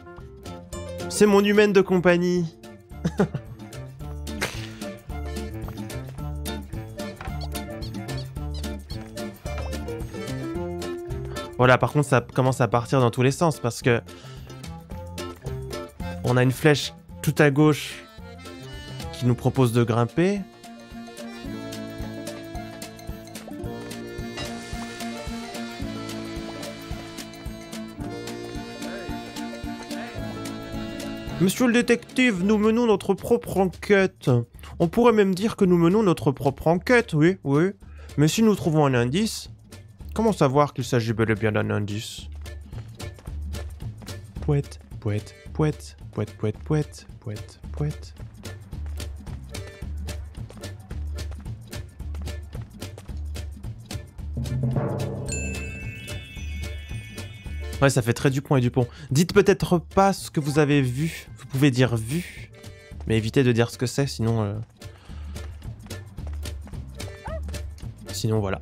C'est mon humaine de compagnie. Voilà, par contre, ça commence à partir dans tous les sens parce que on a une flèche tout à gauche qui nous propose de grimper. Monsieur le détective, nous menons notre propre enquête. On pourrait même dire que nous menons notre propre enquête, oui, oui. Mais si nous trouvons un indice, comment savoir qu'il s'agit bel et bien d'un indice? Poète, poète, poète, poète, poète, poète, poète, poète. Ouais, ça fait très Dupont et Dupont. Dites peut-être pas ce que vous avez vu. Vous pouvez dire vu, mais évitez de dire ce que c'est, sinon... Euh, sinon, voilà.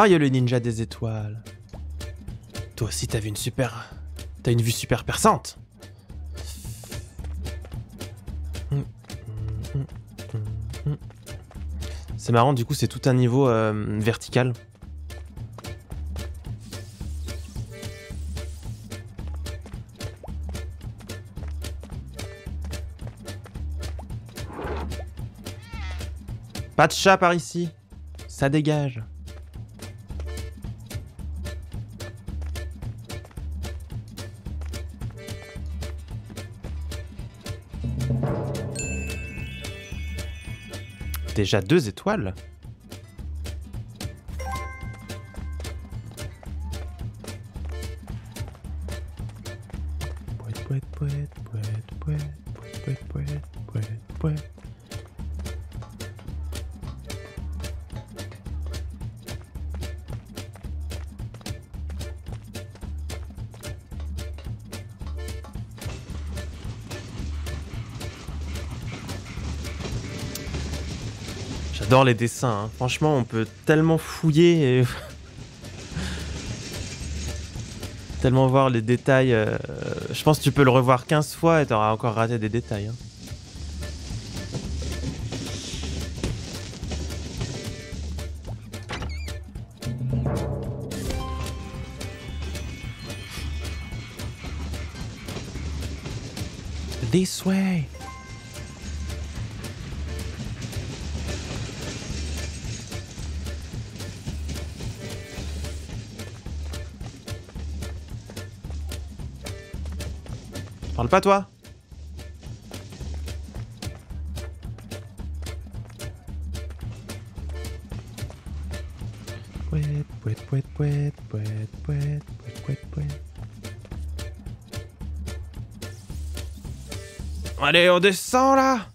Ah, il y a le ninja des étoiles. Toi aussi, t'as vu une super... T'as une vue super perçante. C'est marrant, du coup, c'est tout un niveau euh, vertical. Pas de chat par ici. Ça dégage. Déjà deux étoiles Les dessins. Hein. Franchement, on peut tellement fouiller [laughs] tellement voir les détails. Euh, je pense que tu peux le revoir 15 fois et t'auras encore raté des détails. Hein. This way. Pas toi Allez, on descend là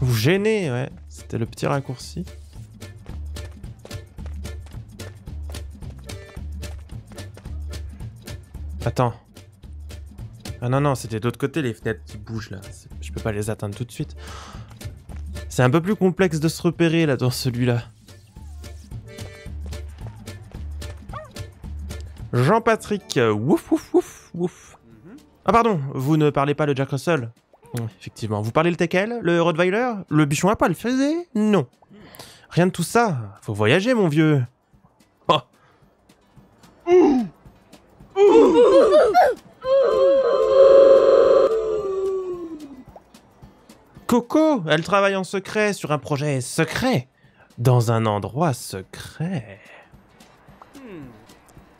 Vous gênez, ouais. C'était le petit raccourci. Attends. Ah non, non, c'était de l'autre côté les fenêtres qui bougent là. Je peux pas les atteindre tout de suite. C'est un peu plus complexe de se repérer là dans celui-là. Jean-Patrick, euh, wouf wouf wouf wouf. Mhm. Ah pardon, vous ne parlez pas le Jack Russell Effectivement. Vous parlez le Tekel Le Rottweiler Le Bichon à poil faisait Non. Rien de tout ça. Faut voyager, mon vieux. Oh. Coco, elle travaille en secret sur un projet secret. Dans un endroit secret.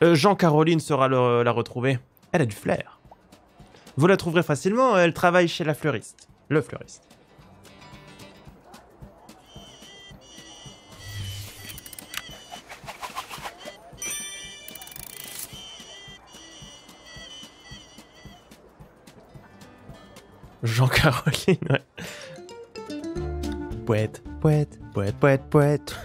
Euh, Jean-Caroline sera la retrouver. Elle a du flair. Vous la trouverez facilement, elle travaille chez la fleuriste. Le fleuriste. Jean-Caroline, ouais. Poète, poète, poète, poète, poète.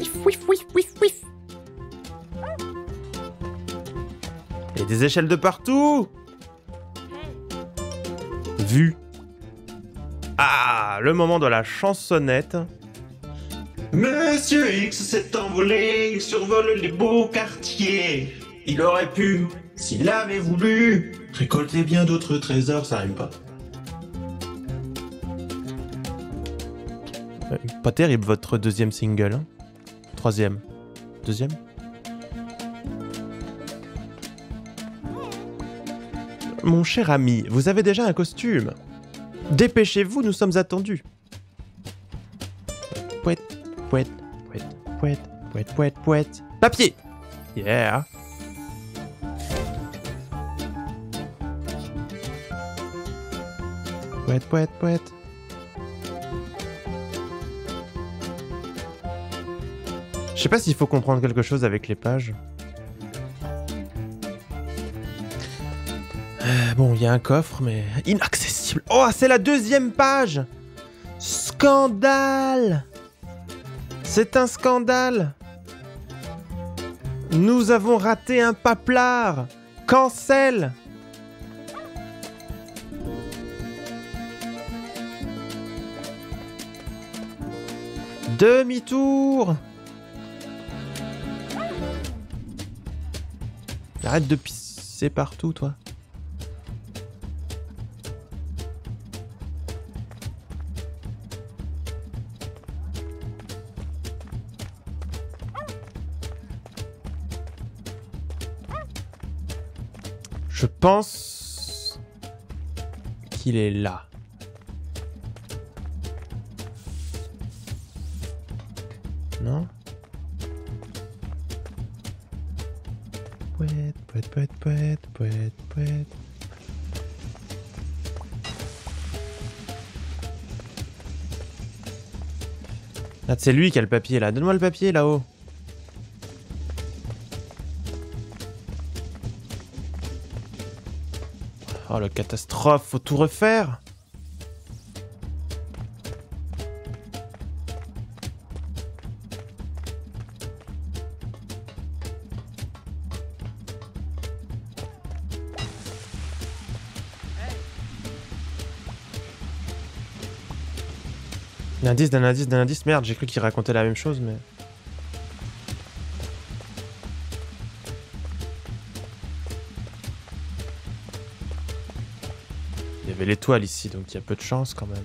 wif, wif, wif, wif, Il y a des échelles de partout Vu. Ah, le moment de la chansonnette. Monsieur X s'est envolé, il survole les beaux quartiers. Il aurait pu, s'il avait voulu, récolter bien d'autres trésors, ça rime pas. Euh, pas terrible votre deuxième single. Hein Troisième. Deuxième Mon cher ami, vous avez déjà un costume. Dépêchez-vous, nous sommes attendus. Pouette, pouette, pouette, pouette, pouette, pouette, pouette. Papier Yeah Pouette, pouette, pouette. Je sais pas s'il faut comprendre quelque chose avec les pages. Euh, bon, il y a un coffre, mais inaccessible. Oh, c'est la deuxième page Scandale C'est un scandale Nous avons raté un paplard Cancel Demi-tour Arrête de pisser partout, toi. Je pense qu'il est là. Non Pouet, pouet, pouet, pouet, pouet, pouet. Ah, c'est lui qui a le papier là. Donne-moi le papier là-haut. Oh, la catastrophe, faut tout refaire. Indice d'un indice d'un indice. Merde, j'ai cru qu'il racontait la même chose, mais... Il y avait l'étoile ici, donc il y a peu de chance quand même.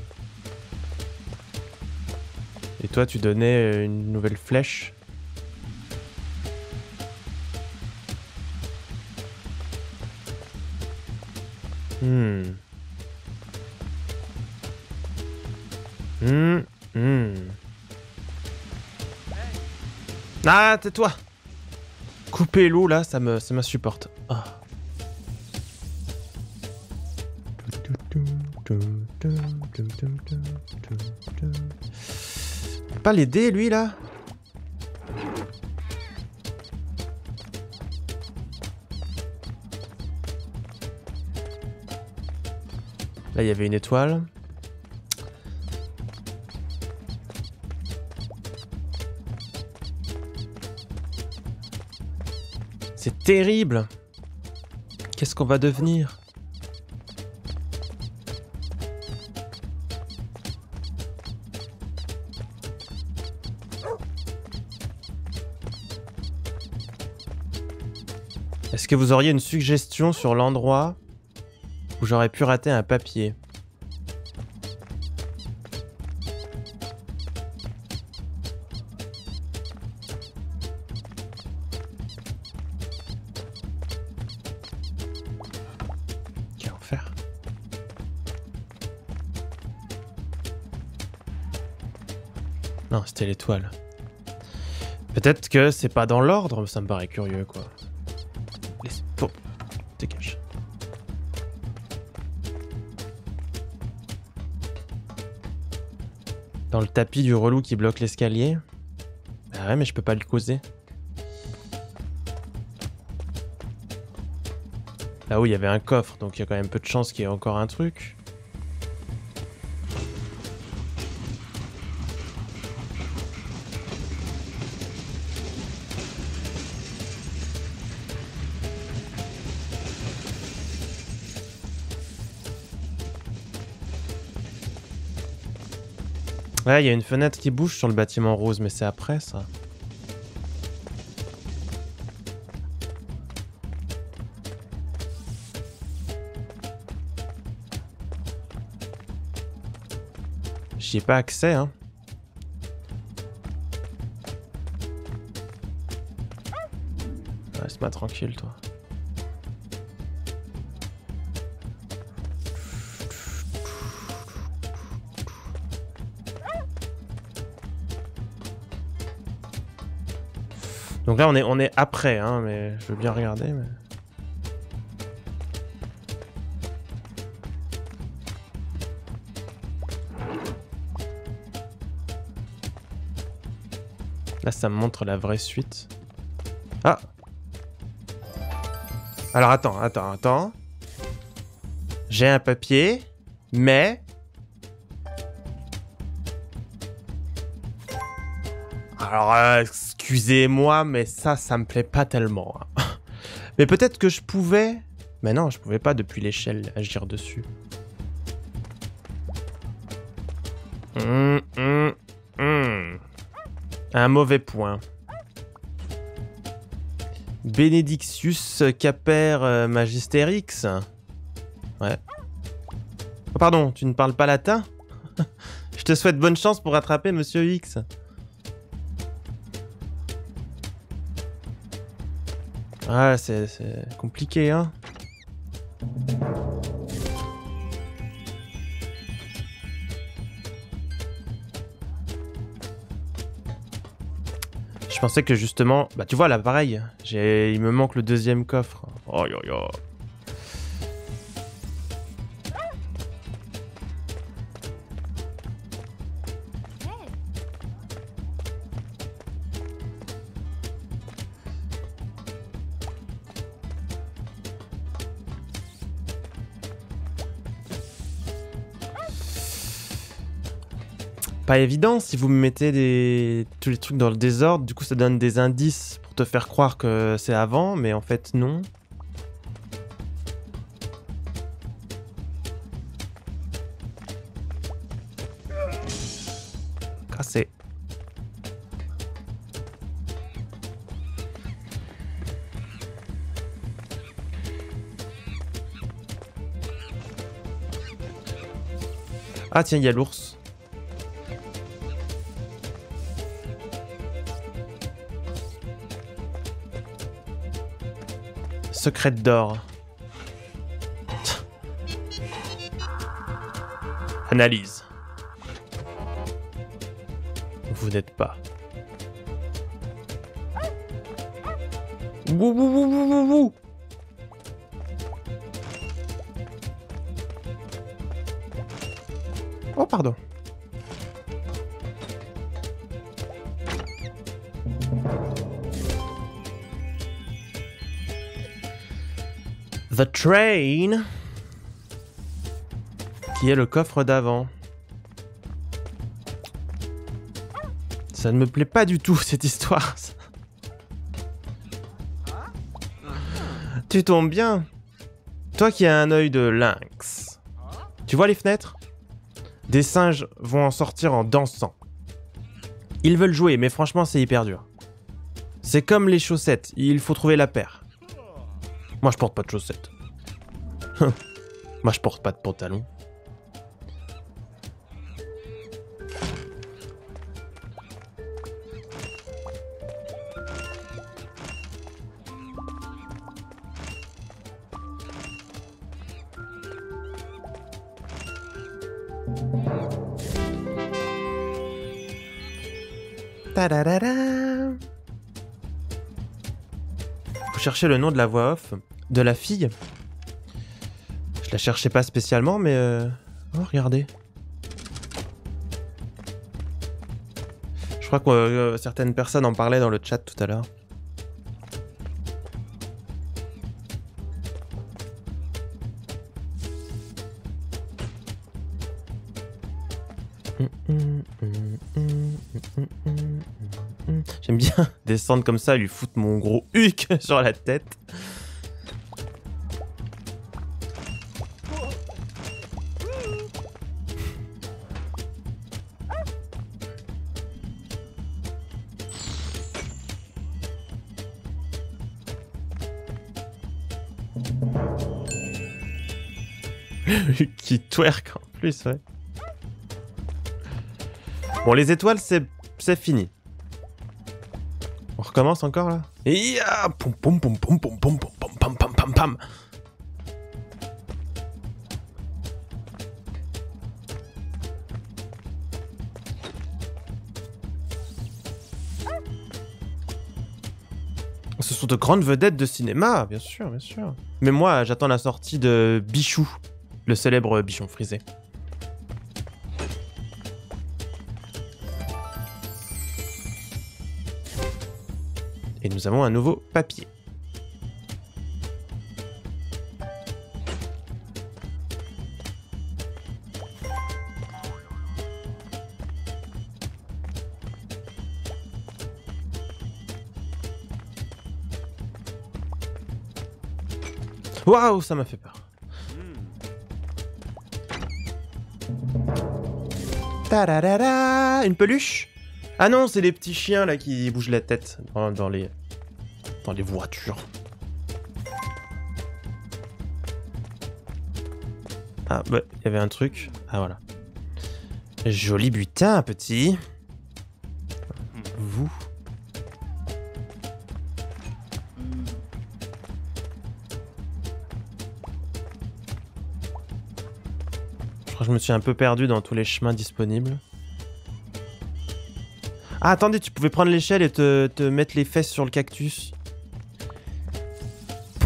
Et toi, tu donnais une nouvelle flèche. Hmm. Ah, tais-toi Couper l'eau, là, ça me ça m'insupporte. Ah. Pas l'aider, lui, là? Là, il y avait une étoile. Terrible. Qu'est-ce qu'on va devenir? Est-ce que vous auriez une suggestion sur l'endroit où j'aurais pu rater un papier? L'étoile. Peut-être que c'est pas dans l'ordre, ça me paraît curieux, quoi. Laisse... Dégage. Dans le tapis du relou qui bloque l'escalier Ah ouais, mais je peux pas le causer. Là où il y avait un coffre, donc il y a quand même peu de chances qu'il y ait encore un truc. Ouais, il y a une fenêtre qui bouge sur le bâtiment rose, mais c'est après ça. J'y ai pas accès, hein. Laisse-moi tranquille, toi. Donc là, on est, on est après, hein, mais je veux bien regarder. Là, ça me montre la vraie suite. Ah Alors, attends, attends, attends. J'ai un papier, mais Alors, euh, excusez-moi, mais ça, ça me plaît pas tellement. Hein. [laughs] mais peut-être que je pouvais... Mais non, je pouvais pas depuis l'échelle agir dessus. Hum, hum, hum. Un mauvais point. Benedictus Caper euh, Magisterix. Ouais. Oh, pardon, tu ne parles pas latin? [laughs] Je te souhaite bonne chance pour rattraper Monsieur X. Ah, c'est compliqué, hein. Je pensais que justement... Bah tu vois là, pareil. Il me manque le deuxième coffre. Oh yo yo. Pas évident si vous me mettez des... tous les trucs dans le désordre. Du coup, ça donne des indices pour te faire croire que c'est avant, mais en fait, non. Cassé. Ah tiens, il y a l'ours. Secrète d'or. Analyse. Vous n'êtes pas. Wouh, wouh, wouh, wouh, Oh, pardon. The Train, qui est le coffre d'avant. Ça ne me plaît pas du tout cette histoire. tu tombes bien. Toi qui as un œil de lynx. Tu vois les fenêtres? Des singes vont en sortir en dansant. Ils veulent jouer, mais franchement c'est hyper dur. C'est comme les chaussettes, il faut trouver la paire. Moi, je porte pas de chaussettes. [laughs] Moi, je porte pas de pantalon. Vous cherchez le nom de la voix off de la fille. Je la cherchais pas spécialement, mais... Euh, oh, regardez. Je crois que euh, certaines personnes en parlaient dans le chat tout à l'heure. Descendre comme ça et lui foutre mon gros huc [laughs] sur la tête. [laughs] qui twerk en plus, ouais. Bon, les étoiles, c'est fini. Recommence encore là Et pom pom pom pom pom pom pom pom pom pom pom Ce sont de grandes vedettes de cinéma, bien sûr, bien sûr. Mais moi, j'attends la sortie de Bichou, le célèbre bichon frisé. Nous avons un nouveau papier. Waouh, ça m'a fait peur. Une peluche? Ah non, c'est les petits chiens là qui bougent la tête dans, les dans les voitures. Ah bah, il y avait un truc. Ah voilà. Joli butin, petit. Vous. je me suis un peu perdu dans tous les chemins disponibles. Ah, attendez, tu pouvais prendre l'échelle et te, te, mettre les fesses sur le cactus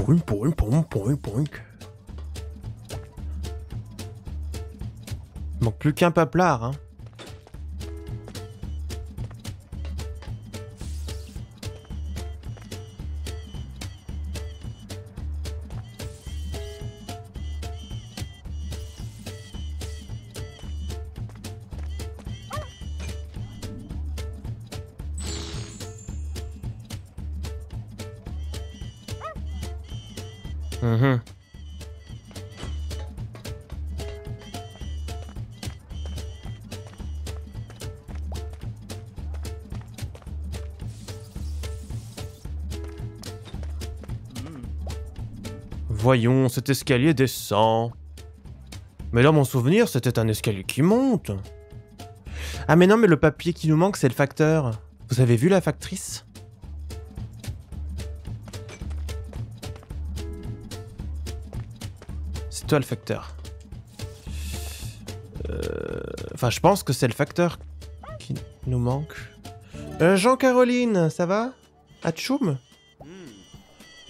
pourrum, pourrum, pourrum, pourrum, pourrum. Manque plus qu'un paplard, hein. Cet escalier descend. Mais dans mon souvenir, c'était un escalier qui monte. Ah mais non, mais le papier qui nous manque, c'est le facteur. Vous avez vu la factrice? C'est toi le facteur. Euh, enfin, je pense que c'est le facteur qui nous manque. Euh, Jean-Caroline, ça va? Atchoum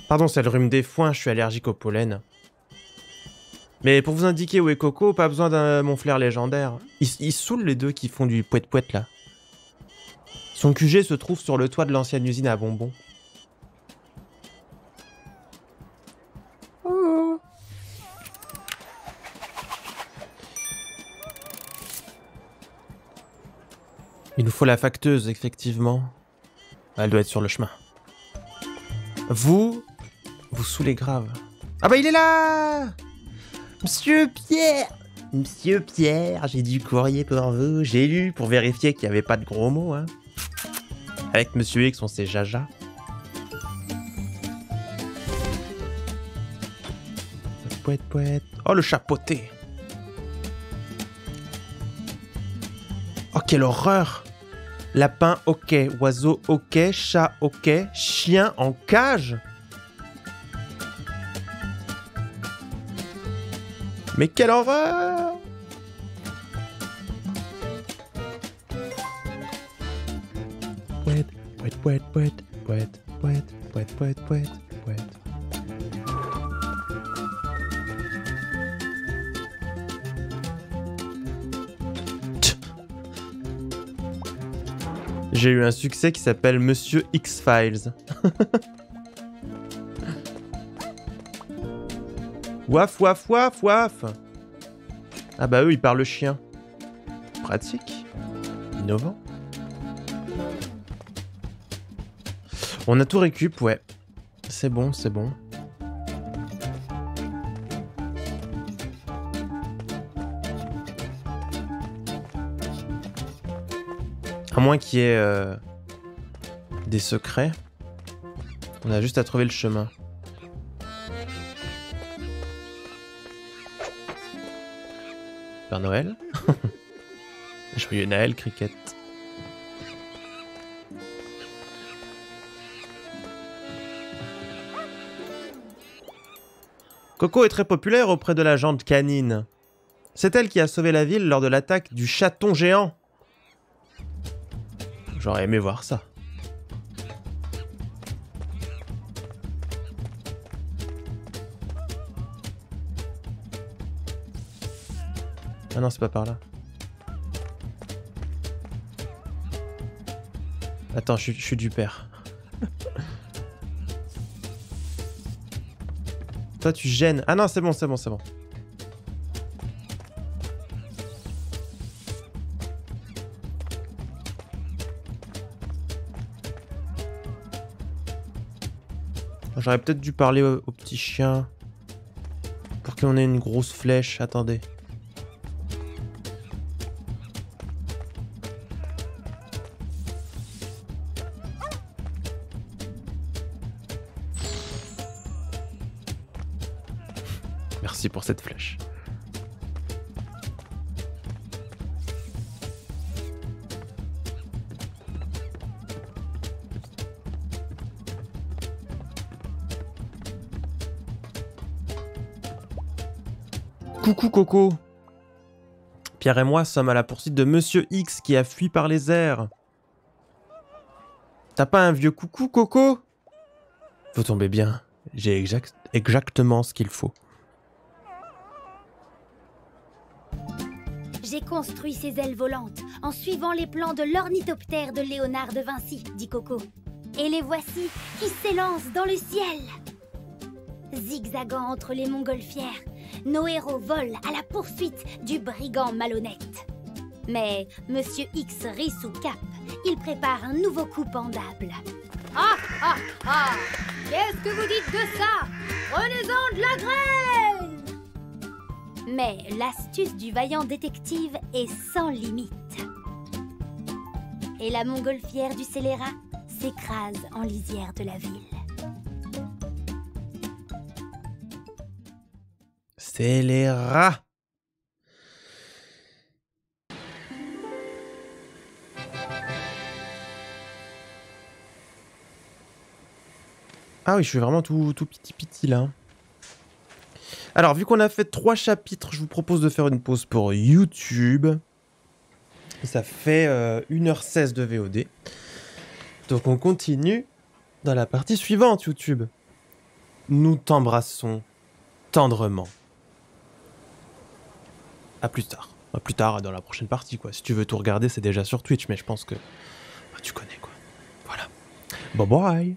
Pardon, c'est le rhume des foins, je suis allergique au pollen. Mais pour vous indiquer où est Coco, pas besoin d'un mon flair légendaire. Ils, ils les deux qui font du poète-poète là. Son QG se trouve sur le toit de l'ancienne usine à bonbons. Oh. Il nous faut la facteuse, effectivement. Elle doit être sur le chemin. Vous, vous saoulez grave. Ah bah il est là Monsieur Pierre Monsieur Pierre, j'ai du courrier pour vous. J'ai lu pour vérifier qu'il n'y avait pas de gros mots. Hein. Avec Monsieur X, on sait jaja. Poète, poète. Oh, le chapeauté Oh, quelle horreur Lapin, ok. Oiseau, ok. Chat, ok. Chien en cage Mais quelle horreur Poète, poète, poète, poète, poète, poète, poète, poète, poète, poète. J'ai eu un succès qui s'appelle Monsieur X-Files. [laughs] Waf, waf, waf, waf Ah bah eux, ils parlent chien. Pratique. Innovant. On a tout récup, ouais. C'est bon, c'est bon. À moins qu'il y ait euh, des secrets. On a juste à trouver le chemin. Noël [laughs] Joyeux Noël, Cricket. Coco est très populaire auprès de la jante canine. C'est elle qui a sauvé la ville lors de l'attaque du chaton géant. J'aurais aimé voir ça. Ah non, c'est pas par là. Attends, je, suis- du père. [laughs] Toi, tu gênes. Ah non, c'est bon, c'est bon, c'est bon. J'aurais peut-être dû parler au petit chien. Pour qu'on ait une grosse flèche. Attendez. Pierre et moi sommes à la poursuite de Monsieur X qui a fui par les airs. T'as pas un vieux coucou, Coco? Vous tombez bien. J'ai exactement ce qu'il faut. J'ai construit ces ailes volantes en suivant les plans de l'ornithoptère de Léonard de Vinci, dit Coco. Et les voici qui s'élancent dans le ciel. Zigzagant entre les montgolfières, nos héros volent à la poursuite du brigand malhonnête. Mais Monsieur X rit sous cap. Il prépare un nouveau coup pendable. Ah ah ah Qu'est-ce que vous dites de ça? Prenez-en de la graine Mais l'astuce du vaillant détective est sans limite. Et la montgolfière du scélérat s'écrase en lisière de la ville. Scélérat Ah oui, je suis vraiment tout, tout petit petit là. Alors, vu qu'on a fait trois chapitres, je vous propose de faire une pause pour YouTube. ça fait 1h16 euh, de VOD. Donc on continue dans la partie suivante, YouTube. Nous t'embrassons tendrement. Plus tard. Plus tard, dans la prochaine partie, quoi. Si tu veux tout regarder, c'est déjà sur Twitch, mais je pense que... Bah, tu connais, quoi. Voilà. Bye bye